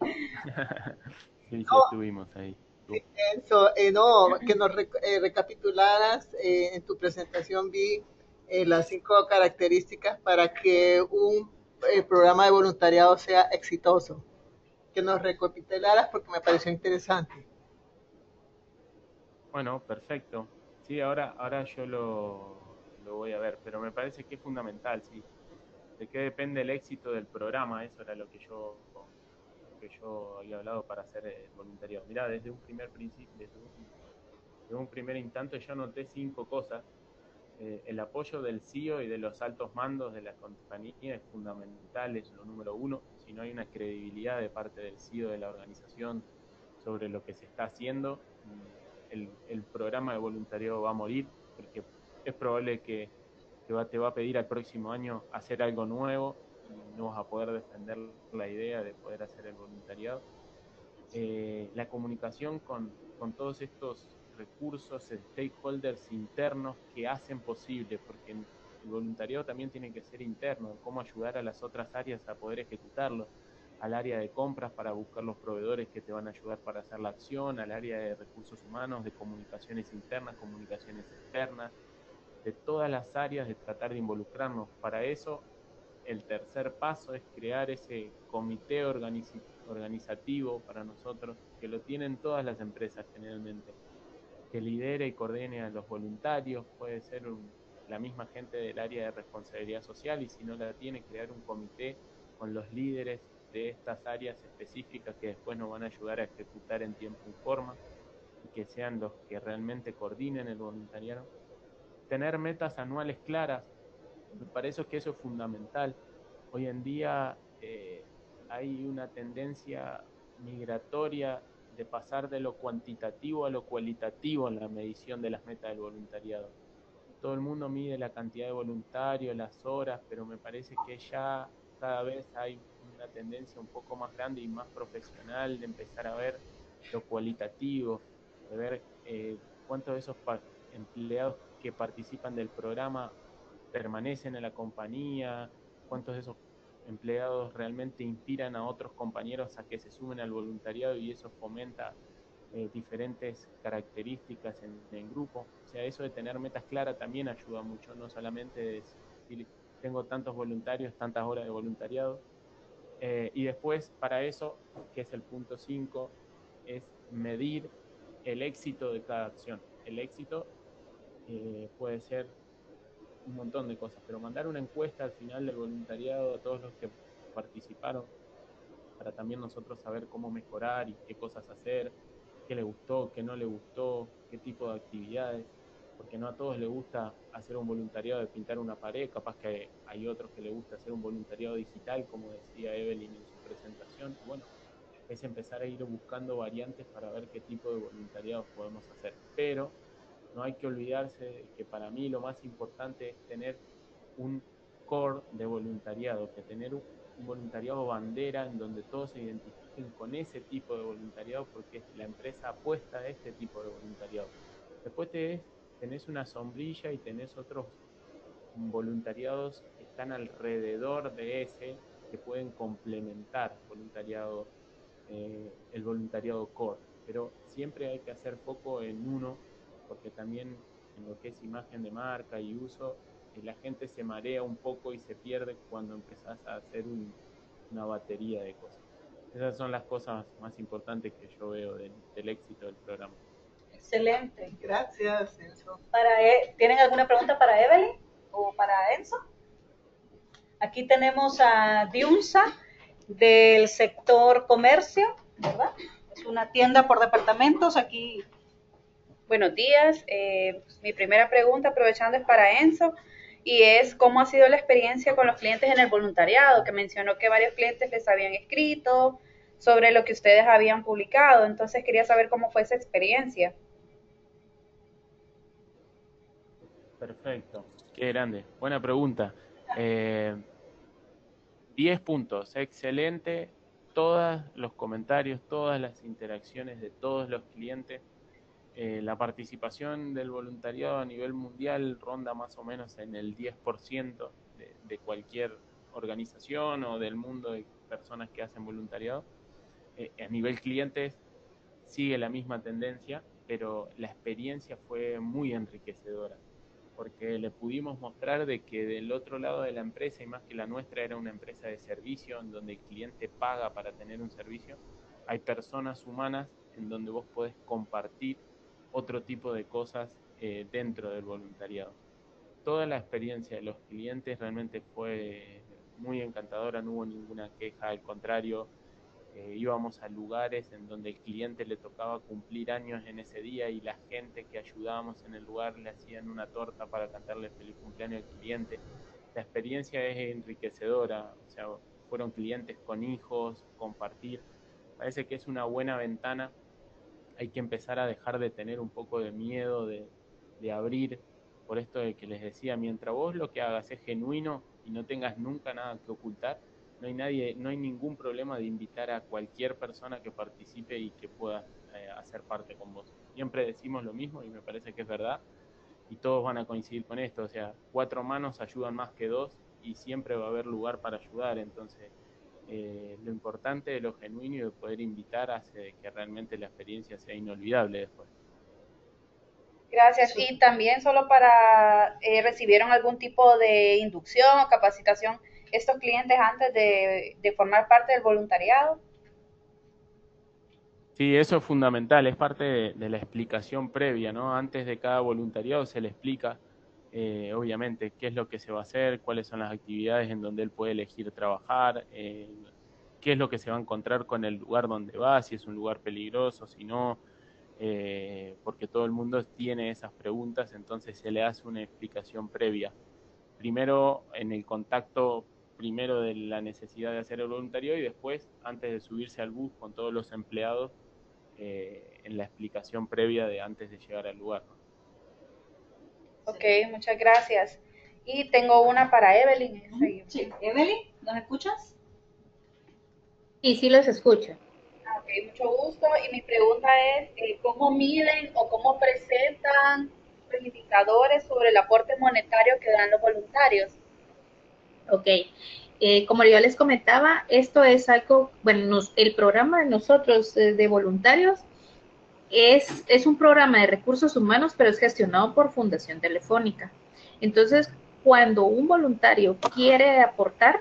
sí, sí, estuvimos ahí. Eso, eh, no, que nos eh, recapitularas, eh, en tu presentación vi las cinco características para que un programa de voluntariado sea exitoso. Que nos recapitularas porque me pareció interesante. Bueno, perfecto. Sí, ahora, ahora yo lo, lo voy a ver, pero me parece que es fundamental, sí. ¿De qué depende el éxito del programa? Eso era lo que yo que yo había hablado para hacer eh, voluntariado. Mirá, desde un primer principio, desde un, primer instante yo noté cinco cosas. Eh, el apoyo del CEO y de los altos mandos de la compañía es fundamental, es lo número uno. Si no hay una credibilidad de parte del CEO de la organización sobre lo que se está haciendo, mm, el, el programa de voluntariado va a morir, porque es probable que, que te va a pedir al próximo año hacer algo nuevo no vas a poder defender la idea de poder hacer el voluntariado. Eh, la comunicación con, con todos estos recursos, stakeholders internos que hacen posible, porque el voluntariado también tiene que ser interno, cómo ayudar a las otras áreas a poder ejecutarlo, al área de compras para buscar los proveedores que te van a ayudar para hacer la acción, al área de recursos humanos, de comunicaciones internas, comunicaciones externas, de todas las áreas de tratar de involucrarnos. Para eso, el tercer paso es crear ese comité organizativo para nosotros, que lo tienen todas las empresas generalmente, que lidere y coordine a los voluntarios, puede ser la misma gente del área de responsabilidad social y si no la tiene, crear un comité con los líderes de estas áreas específicas que después nos van a ayudar a ejecutar en tiempo y forma y que sean los que realmente coordinen el voluntariado tener metas anuales claras. Me parece que eso es fundamental. Hoy en día eh, hay una tendencia migratoria de pasar de lo cuantitativo a lo cualitativo en la medición de las metas del voluntariado. Todo el mundo mide la cantidad de voluntarios, las horas, pero me parece que ya cada vez hay una tendencia un poco más grande y más profesional de empezar a ver lo cualitativo, de ver eh, cuántos de esos empleados que participan del programa permanecen en la compañía, cuántos de esos empleados realmente inspiran a otros compañeros a que se sumen al voluntariado y eso fomenta eh, diferentes características en, el grupo. O sea, eso de tener metas claras también ayuda mucho, no solamente tengo tantos voluntarios, tantas horas de voluntariado. Eh, y después, para eso, que es el punto 5, es medir el éxito de cada acción. El éxito eh, puede ser un montón de cosas, pero mandar una encuesta al final del voluntariado a todos los que participaron, para también nosotros saber cómo mejorar y qué cosas hacer, qué le gustó, qué no le gustó, qué tipo de actividades, porque no a todos les gusta hacer un voluntariado de pintar una pared, capaz que hay otros que les gusta hacer un voluntariado digital, como decía Evelyn en su presentación. Bueno, es empezar a ir buscando variantes para ver qué tipo de voluntariado podemos hacer. Pero no hay que olvidarse que para mí lo más importante es tener un core de voluntariado, que tener un, voluntariado bandera en donde todos se identifiquen con ese tipo de voluntariado porque la empresa apuesta a este tipo de voluntariado. Después te, tenés una sombrilla y tenés otros voluntariados que están alrededor de ese que pueden complementar voluntariado, eh, el voluntariado core. Pero siempre hay que hacer foco en uno porque también en lo que es imagen de marca y uso, eh, la gente se marea un poco y se pierde cuando empezás a hacer una batería de cosas. Esas son las cosas más importantes que yo veo del, éxito del programa. Excelente, gracias Enzo. Para, e, ¿Tienen alguna pregunta para Evelyn o para Enzo? Aquí tenemos a Diunsa del sector comercio, ¿verdad? Es una tienda por departamentos. Aquí Buenos días. Eh, mi primera pregunta, aprovechando, es para Enzo y es cómo ha sido la experiencia con los clientes en el voluntariado, que mencionó que varios clientes les habían escrito sobre lo que ustedes habían publicado. Entonces quería saber cómo fue esa experiencia. Perfecto, qué grande. Buena pregunta. Eh, 10 puntos, excelente. Todos los comentarios, todas las interacciones de todos los clientes eh, la participación del voluntariado a nivel mundial ronda más o menos en el 10% de, de cualquier organización o del mundo de personas que hacen voluntariado. Eh, a nivel clientes sigue la misma tendencia, pero la experiencia fue muy enriquecedora, porque le pudimos mostrar de que del otro lado de la empresa, y más que la nuestra era una empresa de servicio, en donde el cliente paga para tener un servicio, hay personas humanas en donde vos podés compartir otro tipo de cosas eh, dentro del voluntariado. Toda la experiencia de los clientes realmente fue muy encantadora, no hubo ninguna queja, al contrario, eh, íbamos a lugares en donde el cliente le tocaba cumplir años en ese día y la gente que ayudábamos en el lugar le hacían una torta para cantarle feliz cumpleaños al cliente. La experiencia es enriquecedora, o sea, fueron clientes con hijos, compartir. Parece que es una buena ventana hay que empezar a dejar de tener un poco de miedo de, abrir, por esto de que les decía, mientras vos lo que hagas es genuino y no tengas nunca nada que ocultar, no hay nadie, no hay ningún problema de invitar a cualquier persona que participe y que pueda eh, hacer parte con vos. Siempre decimos lo mismo y me parece que es verdad y todos van a coincidir con esto, o sea, cuatro manos ayudan más que dos y siempre va a haber lugar para ayudar, entonces eh, lo importante de lo genuino y de poder invitar hace que realmente la experiencia sea inolvidable después. Gracias. Y también solo para, eh, ¿recibieron algún tipo de inducción o capacitación estos clientes antes de, formar parte del voluntariado? Sí, eso es fundamental, es parte de, la explicación previa, ¿no? Antes de cada voluntariado se le explica, eh, obviamente, qué es lo que se va a hacer, cuáles son las actividades en donde él puede elegir trabajar, eh, qué es lo que se va a encontrar con el lugar donde va, si es un lugar peligroso, si no, eh, porque todo el mundo tiene esas preguntas, entonces se le hace una explicación previa. Primero en el contacto primero de la necesidad de hacer el voluntario y después, antes de subirse al bus con todos los empleados, eh, en la explicación previa de antes de llegar al lugar. Ok, muchas gracias. Y tengo una para Evelyn. Sí, Evelyn, ¿nos escuchas? Sí, sí los escucho. Ah, ok, mucho gusto. Y mi pregunta es, eh, ¿cómo miden o cómo presentan los indicadores sobre el aporte monetario que dan los voluntarios? Ok. Eh, como yo les comentaba, esto es algo, bueno, el programa de nosotros eh, de voluntarios es, es un programa de recursos humanos, pero es gestionado por Fundación Telefónica. Entonces, cuando un voluntario quiere aportar,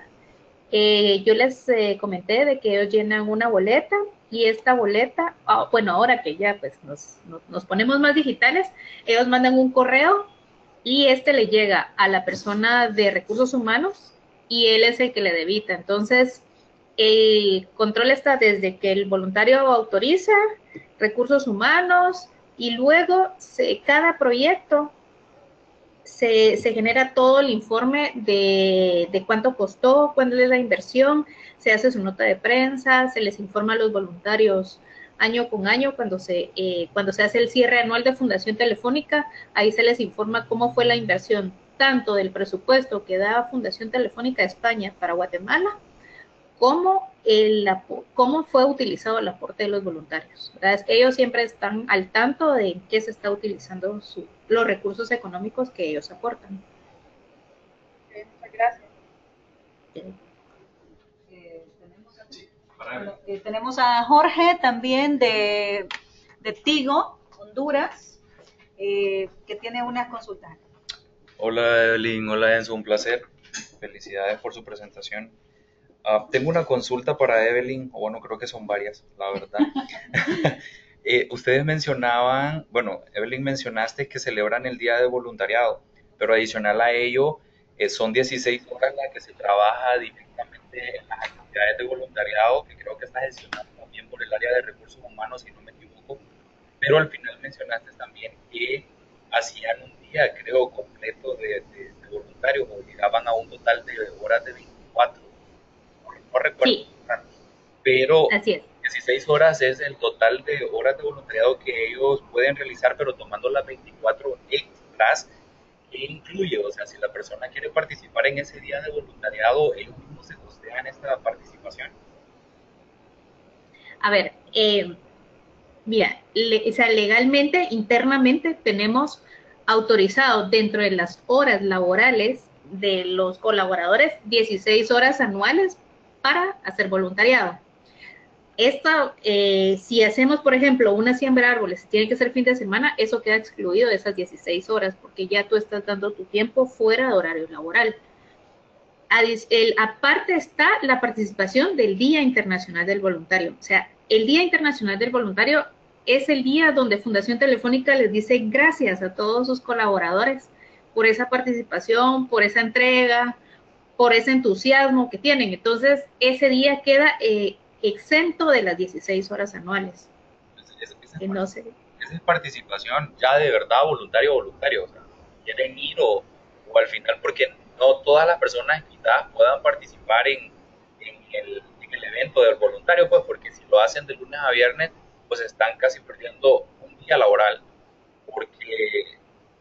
eh, yo les comenté de que ellos llenan una boleta y esta boleta, ah, bueno, ahora que ya pues nos, nos, ponemos más digitales, ellos mandan un correo y este le llega a la persona de recursos humanos y él es el que le debita. Entonces, el control está desde que el voluntario autoriza recursos humanos y luego se, cada proyecto se, genera todo el informe de, de cuánto costó, cuándo es la inversión, se hace su nota de prensa, se les informa a los voluntarios año con año cuando se, eh, cuando se hace el cierre anual de Fundación Telefónica, ahí se les informa cómo fue la inversión tanto del presupuesto que da Fundación Telefónica España para Guatemala, como el, cómo fue utilizado el aporte de los voluntarios. Ellos siempre están al tanto de qué se está utilizando los recursos económicos que ellos aportan. muchas gracias. Eh, eh, tenemos, a Jorge también de, de Tigo, Honduras, eh, que tiene una consulta. Hola Evelyn, hola Enzo, un placer. Felicidades por su presentación. Ah, tengo una consulta para Evelyn, o bueno, creo que son varias, la verdad. Eh, ustedes mencionaban, bueno, Evelyn mencionaste que celebran el Día de Voluntariado, pero adicional a ello, eh, son 16 horas las que se trabaja directamente en las actividades de voluntariado, que creo que está gestionado también por el área de recursos humanos, si no me equivoco, pero al final mencionaste también que hacían un día, creo, completo de, voluntarios, obligaban a un total de horas de 24, no, recuerdo, pero 16 horas es el total de horas de voluntariado que ellos pueden realizar, pero tomando las 24 extras que incluye, o sea, si la persona quiere participar en ese día de voluntariado, ellos mismos se costean esta participación. A ver, eh, mira, o sea, legalmente, internamente tenemos autorizado dentro de las horas laborales de los colaboradores 16 horas anuales para hacer voluntariado. Esta, eh, si hacemos, por ejemplo, una siembra de árboles, tiene que ser fin de semana, eso queda excluido de esas 16 horas, porque ya tú estás dando tu tiempo fuera de horario laboral. El, aparte está la participación del Día Internacional del Voluntario. O sea, el Día Internacional del Voluntario es el día donde Fundación Telefónica les dice gracias a todos sus colaboradores por esa participación, por esa entrega, por ese entusiasmo que tienen. Entonces, ese día queda eh, exento de las 16 horas anuales. no sé. Esa es participación ya de verdad voluntario voluntario. O sea, quieren ir o, al final, porque no todas las personas quizás puedan participar en, el, en el evento del voluntario, pues porque si lo hacen de lunes a viernes, pues están casi perdiendo un día laboral porque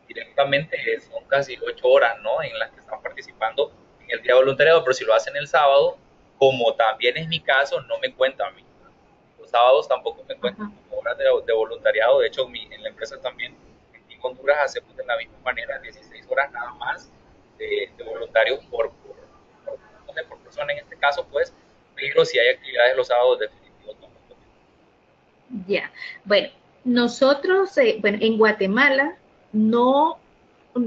directamente son casi ocho horas, ¿no? En las que están participando el día voluntariado, pero si lo hacen el sábado, como también es mi caso, no me cuenta a mí. Los sábados tampoco me cuentan como horas de, voluntariado. De hecho, en la empresa también, en Honduras, hacemos de la misma manera 16 horas nada más de, voluntarios por, por, por, persona en este caso, pues, pero si hay actividades los sábados, definitivamente no Ya, bueno, nosotros, eh, bueno, en Guatemala no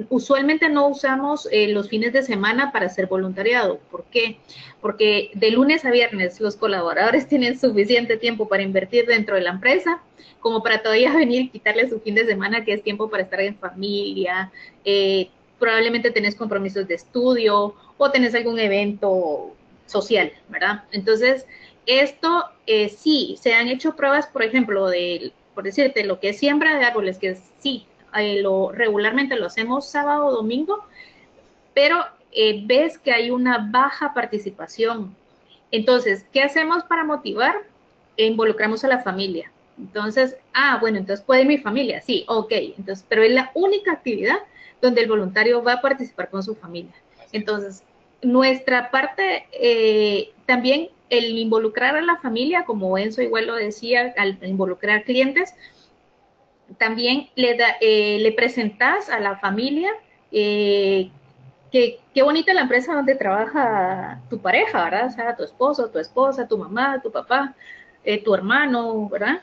usualmente no usamos eh, los fines de semana para hacer voluntariado. ¿Por qué? Porque de lunes a viernes los colaboradores tienen suficiente tiempo para invertir dentro de la empresa como para todavía venir y quitarle su fin de semana, que es tiempo para estar en familia. Eh, probablemente tenés compromisos de estudio o tenés algún evento social, ¿verdad? Entonces, esto eh, sí, se han hecho pruebas, por ejemplo, de, por decirte, lo que es siembra de árboles, que sí, eh, lo, regularmente lo hacemos sábado o domingo, pero eh, ves que hay una baja participación. Entonces, ¿qué hacemos para motivar? involucramos a la familia. Entonces, ah, bueno, entonces puede mi familia, sí, ok, entonces, pero es la única actividad donde el voluntario va a participar con su familia. Entonces, nuestra parte eh, también el involucrar a la familia, como Enzo igual lo decía, al involucrar clientes, también le, da, eh, le presentas a la familia eh, que qué bonita la empresa donde trabaja tu pareja, ¿verdad? O sea, tu esposo, tu esposa, tu mamá, tu papá, eh, tu hermano, ¿verdad?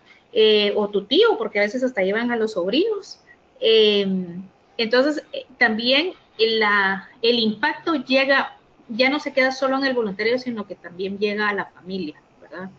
o tu tío, porque a veces hasta llevan a los sobrinos. Em, entonces, también la, el impacto llega, ya no se queda solo en el voluntario, sino que también llega a la familia, ¿verdad?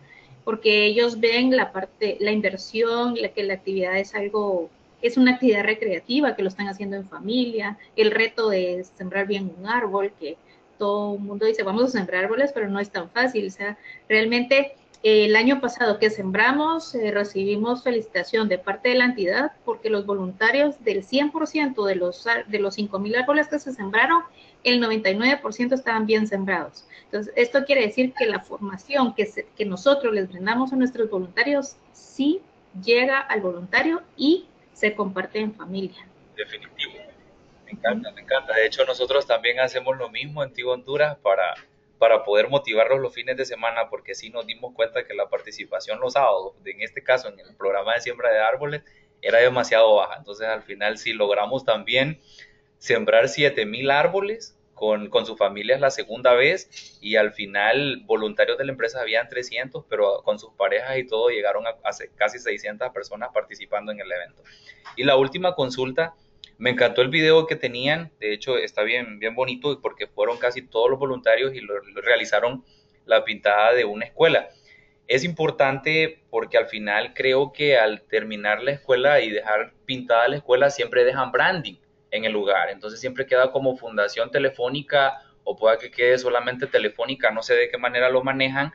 Porque ellos ven la parte, la inversión, la que la actividad es algo, es una actividad recreativa que lo están haciendo en familia, el reto de sembrar bien un árbol, que todo el mundo dice, vamos a sembrar árboles, pero no es tan fácil, o sea, realmente el año pasado que sembramos, eh, recibimos felicitación de parte de la entidad porque los voluntarios del 100% de los, de los 5.000 árboles que se sembraron, el 99% estaban bien sembrados. Entonces, esto quiere decir que la formación que, que nosotros les brindamos a nuestros voluntarios sí llega al voluntario y se comparte en familia. Definitivo. Me encanta, me encanta. De hecho, nosotros también hacemos lo mismo en Tigo Honduras para para poder motivarlos los fines de semana, porque sí nos dimos cuenta que la participación los sábados, en este caso en el programa de siembra de árboles, era demasiado baja. Entonces al final sí logramos también sembrar 7000 árboles con, con sus familias la segunda vez y al final voluntarios de la empresa habían 300, pero con sus parejas y todo llegaron a, casi 600 personas participando en el evento. Y la última consulta me encantó el video que tenían, de hecho está bien, bien bonito porque fueron casi todos los voluntarios y lo, realizaron la pintada de una escuela. Es importante porque al final creo que al terminar la escuela y dejar pintada la escuela siempre dejan branding en el lugar, entonces siempre queda como fundación telefónica o pueda que quede solamente telefónica, no sé de qué manera lo manejan,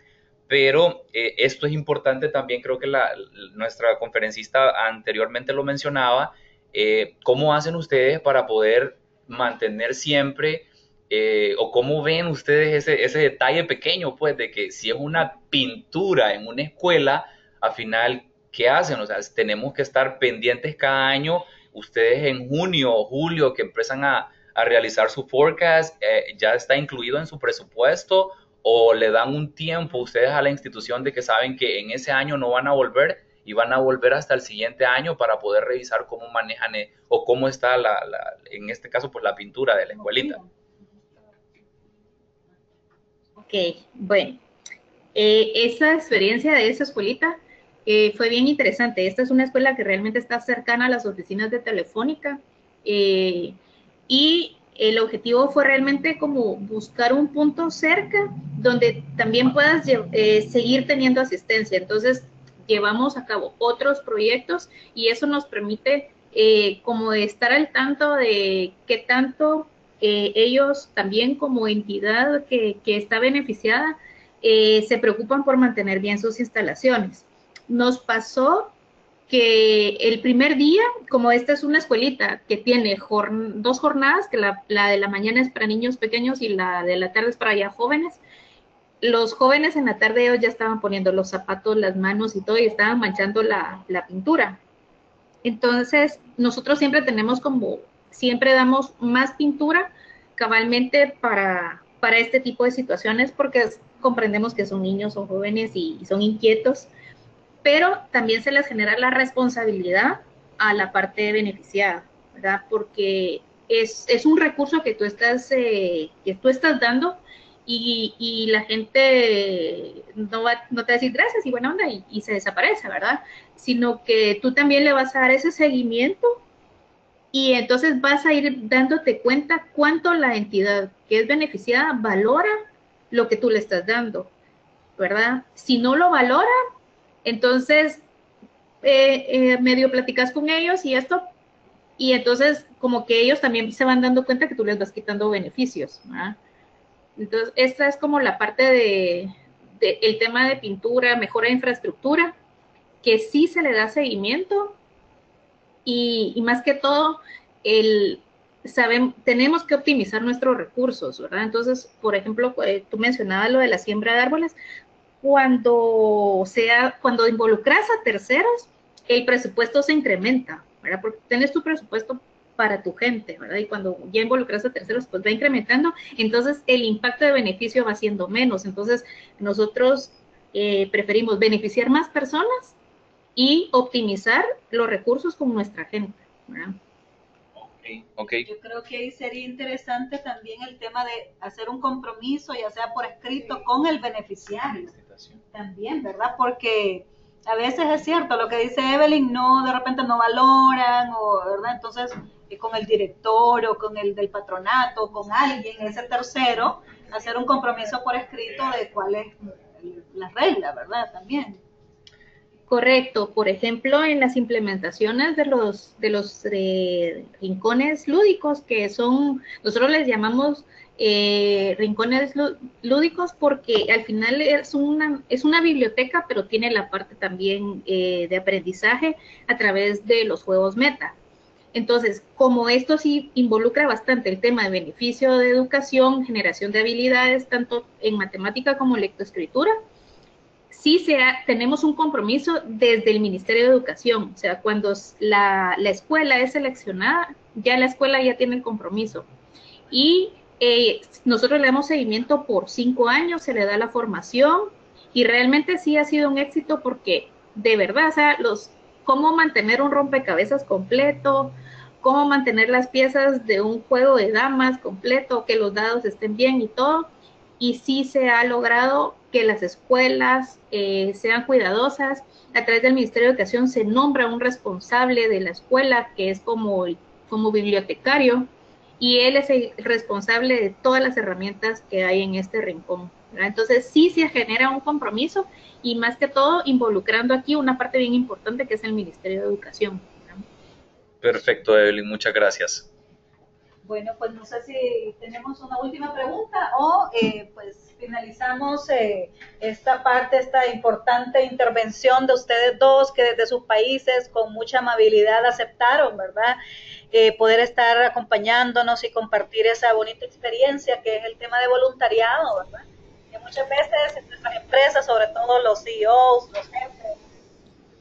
pero eh, esto es importante también, creo que la, nuestra conferencista anteriormente lo mencionaba, eh, ¿Cómo hacen ustedes para poder mantener siempre eh, o cómo ven ustedes ese, detalle pequeño, pues, de que si es una pintura en una escuela, al final, ¿qué hacen? O sea, tenemos que estar pendientes cada año. Ustedes en junio o julio que empiezan a, realizar su forecast, eh, ¿ya está incluido en su presupuesto? ¿O le dan un tiempo ustedes a la institución de que saben que en ese año no van a volver? y van a volver hasta el siguiente año para poder revisar cómo manejan eh, o cómo está, la, en este caso, pues la pintura de la escuelita. Ok, bueno, eh, esa experiencia de esa escuelita eh, fue bien interesante. Esta es una escuela que realmente está cercana a las oficinas de Telefónica y el objetivo fue realmente como buscar un punto cerca donde también puedas seguir teniendo asistencia. Entonces, llevamos a cabo otros proyectos y eso nos permite eh, como estar al tanto de qué tanto eh, ellos también como entidad que, está beneficiada eh, se preocupan por mantener bien sus instalaciones. Nos pasó que el primer día, como esta es una escuelita que tiene dos jornadas, que la, de la mañana es para niños pequeños y la de la tarde es para ya jóvenes, los jóvenes en la tarde ellos ya estaban poniendo los zapatos, las manos y todo, y estaban manchando la, pintura. Entonces, nosotros siempre tenemos como, siempre damos más pintura cabalmente para, para este tipo de situaciones, porque comprendemos que son niños, son jóvenes y son inquietos, pero también se les genera la responsabilidad a la parte beneficiada, ¿verdad? Porque es, es un recurso que tú estás, eh, que tú estás dando y, y, la gente no, va, no te va a decir gracias y buena onda y, y, se desaparece, ¿verdad? Sino que tú también le vas a dar ese seguimiento y entonces vas a ir dándote cuenta cuánto la entidad que es beneficiada valora lo que tú le estás dando, ¿verdad? Si no lo valora, entonces eh, eh, medio platicas con ellos y esto, y entonces como que ellos también se van dando cuenta que tú les vas quitando beneficios, ¿verdad? Entonces, esta es como la parte de, de, el tema de pintura, mejora de infraestructura, que sí se le da seguimiento y, y más que todo, el, saben, tenemos que optimizar nuestros recursos, ¿verdad? Entonces, por ejemplo, eh, tú mencionabas lo de la siembra de árboles, cuando sea, cuando involucras a terceros, el presupuesto se incrementa, ¿verdad? Porque tienes tu presupuesto para tu gente, ¿verdad? Y cuando ya involucras a terceros, pues va incrementando, entonces el impacto de beneficio va siendo menos. Entonces, nosotros eh, preferimos beneficiar más personas y optimizar los recursos con nuestra gente, ¿verdad? Okay. Yo creo que ahí sería interesante también el tema de hacer un compromiso, ya sea por escrito, con el beneficiario. También, ¿verdad? Porque a veces es cierto, lo que dice Evelyn, no, de repente no valoran, o, ¿verdad? Entonces, eh, con el director o con el del patronato, con alguien, ese tercero, hacer un compromiso por escrito de cuál es la regla, ¿verdad? También. Correcto. Por ejemplo, en las implementaciones de los, de los eh, rincones lúdicos, que son, nosotros les llamamos eh, rincones lúdicos porque al final es una, es una biblioteca, pero tiene la parte también eh, de aprendizaje a través de los juegos meta. Entonces, como esto sí involucra bastante el tema de beneficio de educación, generación de habilidades, tanto en matemática como lectoescritura, sí sea, tenemos un compromiso desde el Ministerio de Educación. O sea, cuando la, la escuela es seleccionada, ya la escuela ya tiene el compromiso. Y eh, nosotros le damos seguimiento por cinco años, se le da la formación y realmente sí ha sido un éxito porque de verdad, o sea, los, cómo mantener un rompecabezas completo, cómo mantener las piezas de un juego de damas completo, que los dados estén bien y todo. Y sí se ha logrado que las escuelas eh, sean cuidadosas. A través del Ministerio de Educación se nombra un responsable de la escuela que es como, como bibliotecario y él es el responsable de todas las herramientas que hay en este rincón. Entonces sí se genera un compromiso y más que todo involucrando aquí una parte bien importante que es el Ministerio de Educación. Perfecto, Evelyn, muchas gracias. Bueno, pues no sé si tenemos una última pregunta o eh, pues finalizamos eh, esta parte, esta importante intervención de ustedes dos que desde sus países con mucha amabilidad aceptaron, ¿verdad? Eh, poder estar acompañándonos y compartir esa bonita experiencia que es el tema de voluntariado, ¿verdad? Que muchas veces en nuestras empresas, sobre todo los CEOs, los jefes,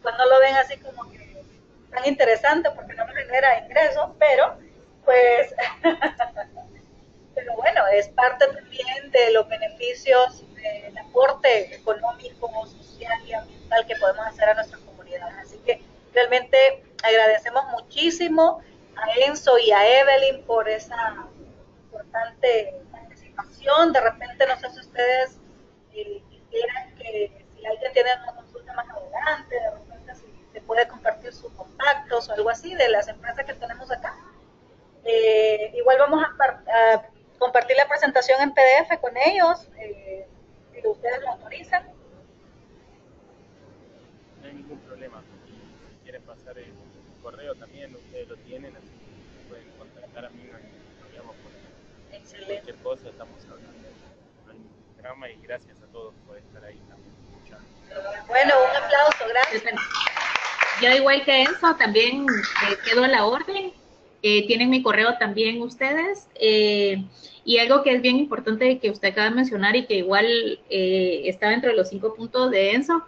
pues no lo ven así como que tan interesante porque no me genera ingresos, pero pues, pero bueno, es parte también de los beneficios del aporte económico, social y ambiental que podemos hacer a nuestras comunidades. Así que realmente agradecemos muchísimo a Enzo y a Evelyn por esa importante participación. De repente, no sé si ustedes eh, quisieran que si alguien tiene una consulta más adelante, de repente si se puede compartir sus contactos o algo así de las empresas que tenemos acá. Eh, igual vamos a, a, compartir la presentación en PDF con ellos, eh, si ustedes lo autorizan. No hay ningún problema. Si quieren pasar el correo también, ustedes lo tienen, así que pueden contactar a mí, no hay problema. Por Excelente. cualquier cosa estamos hablando. Ningún drama y gracias a todos por estar ahí también escuchando. Bueno, un aplauso, gracias. Yo igual que Enzo, también eh, quedo a la orden. Eh, tienen mi correo también ustedes. Eh, y algo que es bien importante que usted acaba de mencionar y que igual eh, está dentro de los cinco puntos de Enzo,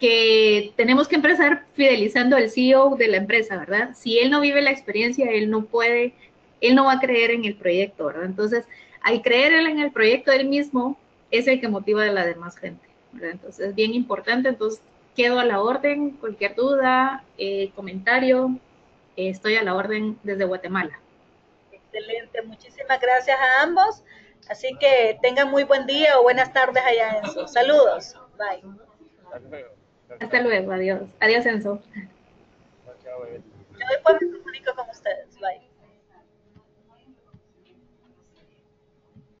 que tenemos que empezar fidelizando al CEO de la empresa, ¿verdad? Si él no vive la experiencia, él no puede, él no va a creer en el proyecto, ¿verdad? Entonces, al creer él en el proyecto él mismo, es el que motiva a la demás gente. Entonces, es bien importante. Entonces, quedo a la orden, cualquier duda, eh, comentario, estoy a la orden desde Guatemala. Excelente, muchísimas gracias a ambos. Así que tengan muy buen día o buenas tardes allá, Enzo. Saludos. Bye. Hasta luego, adiós. Adiós, Enzo. Yo después me comunico con ustedes. Bye.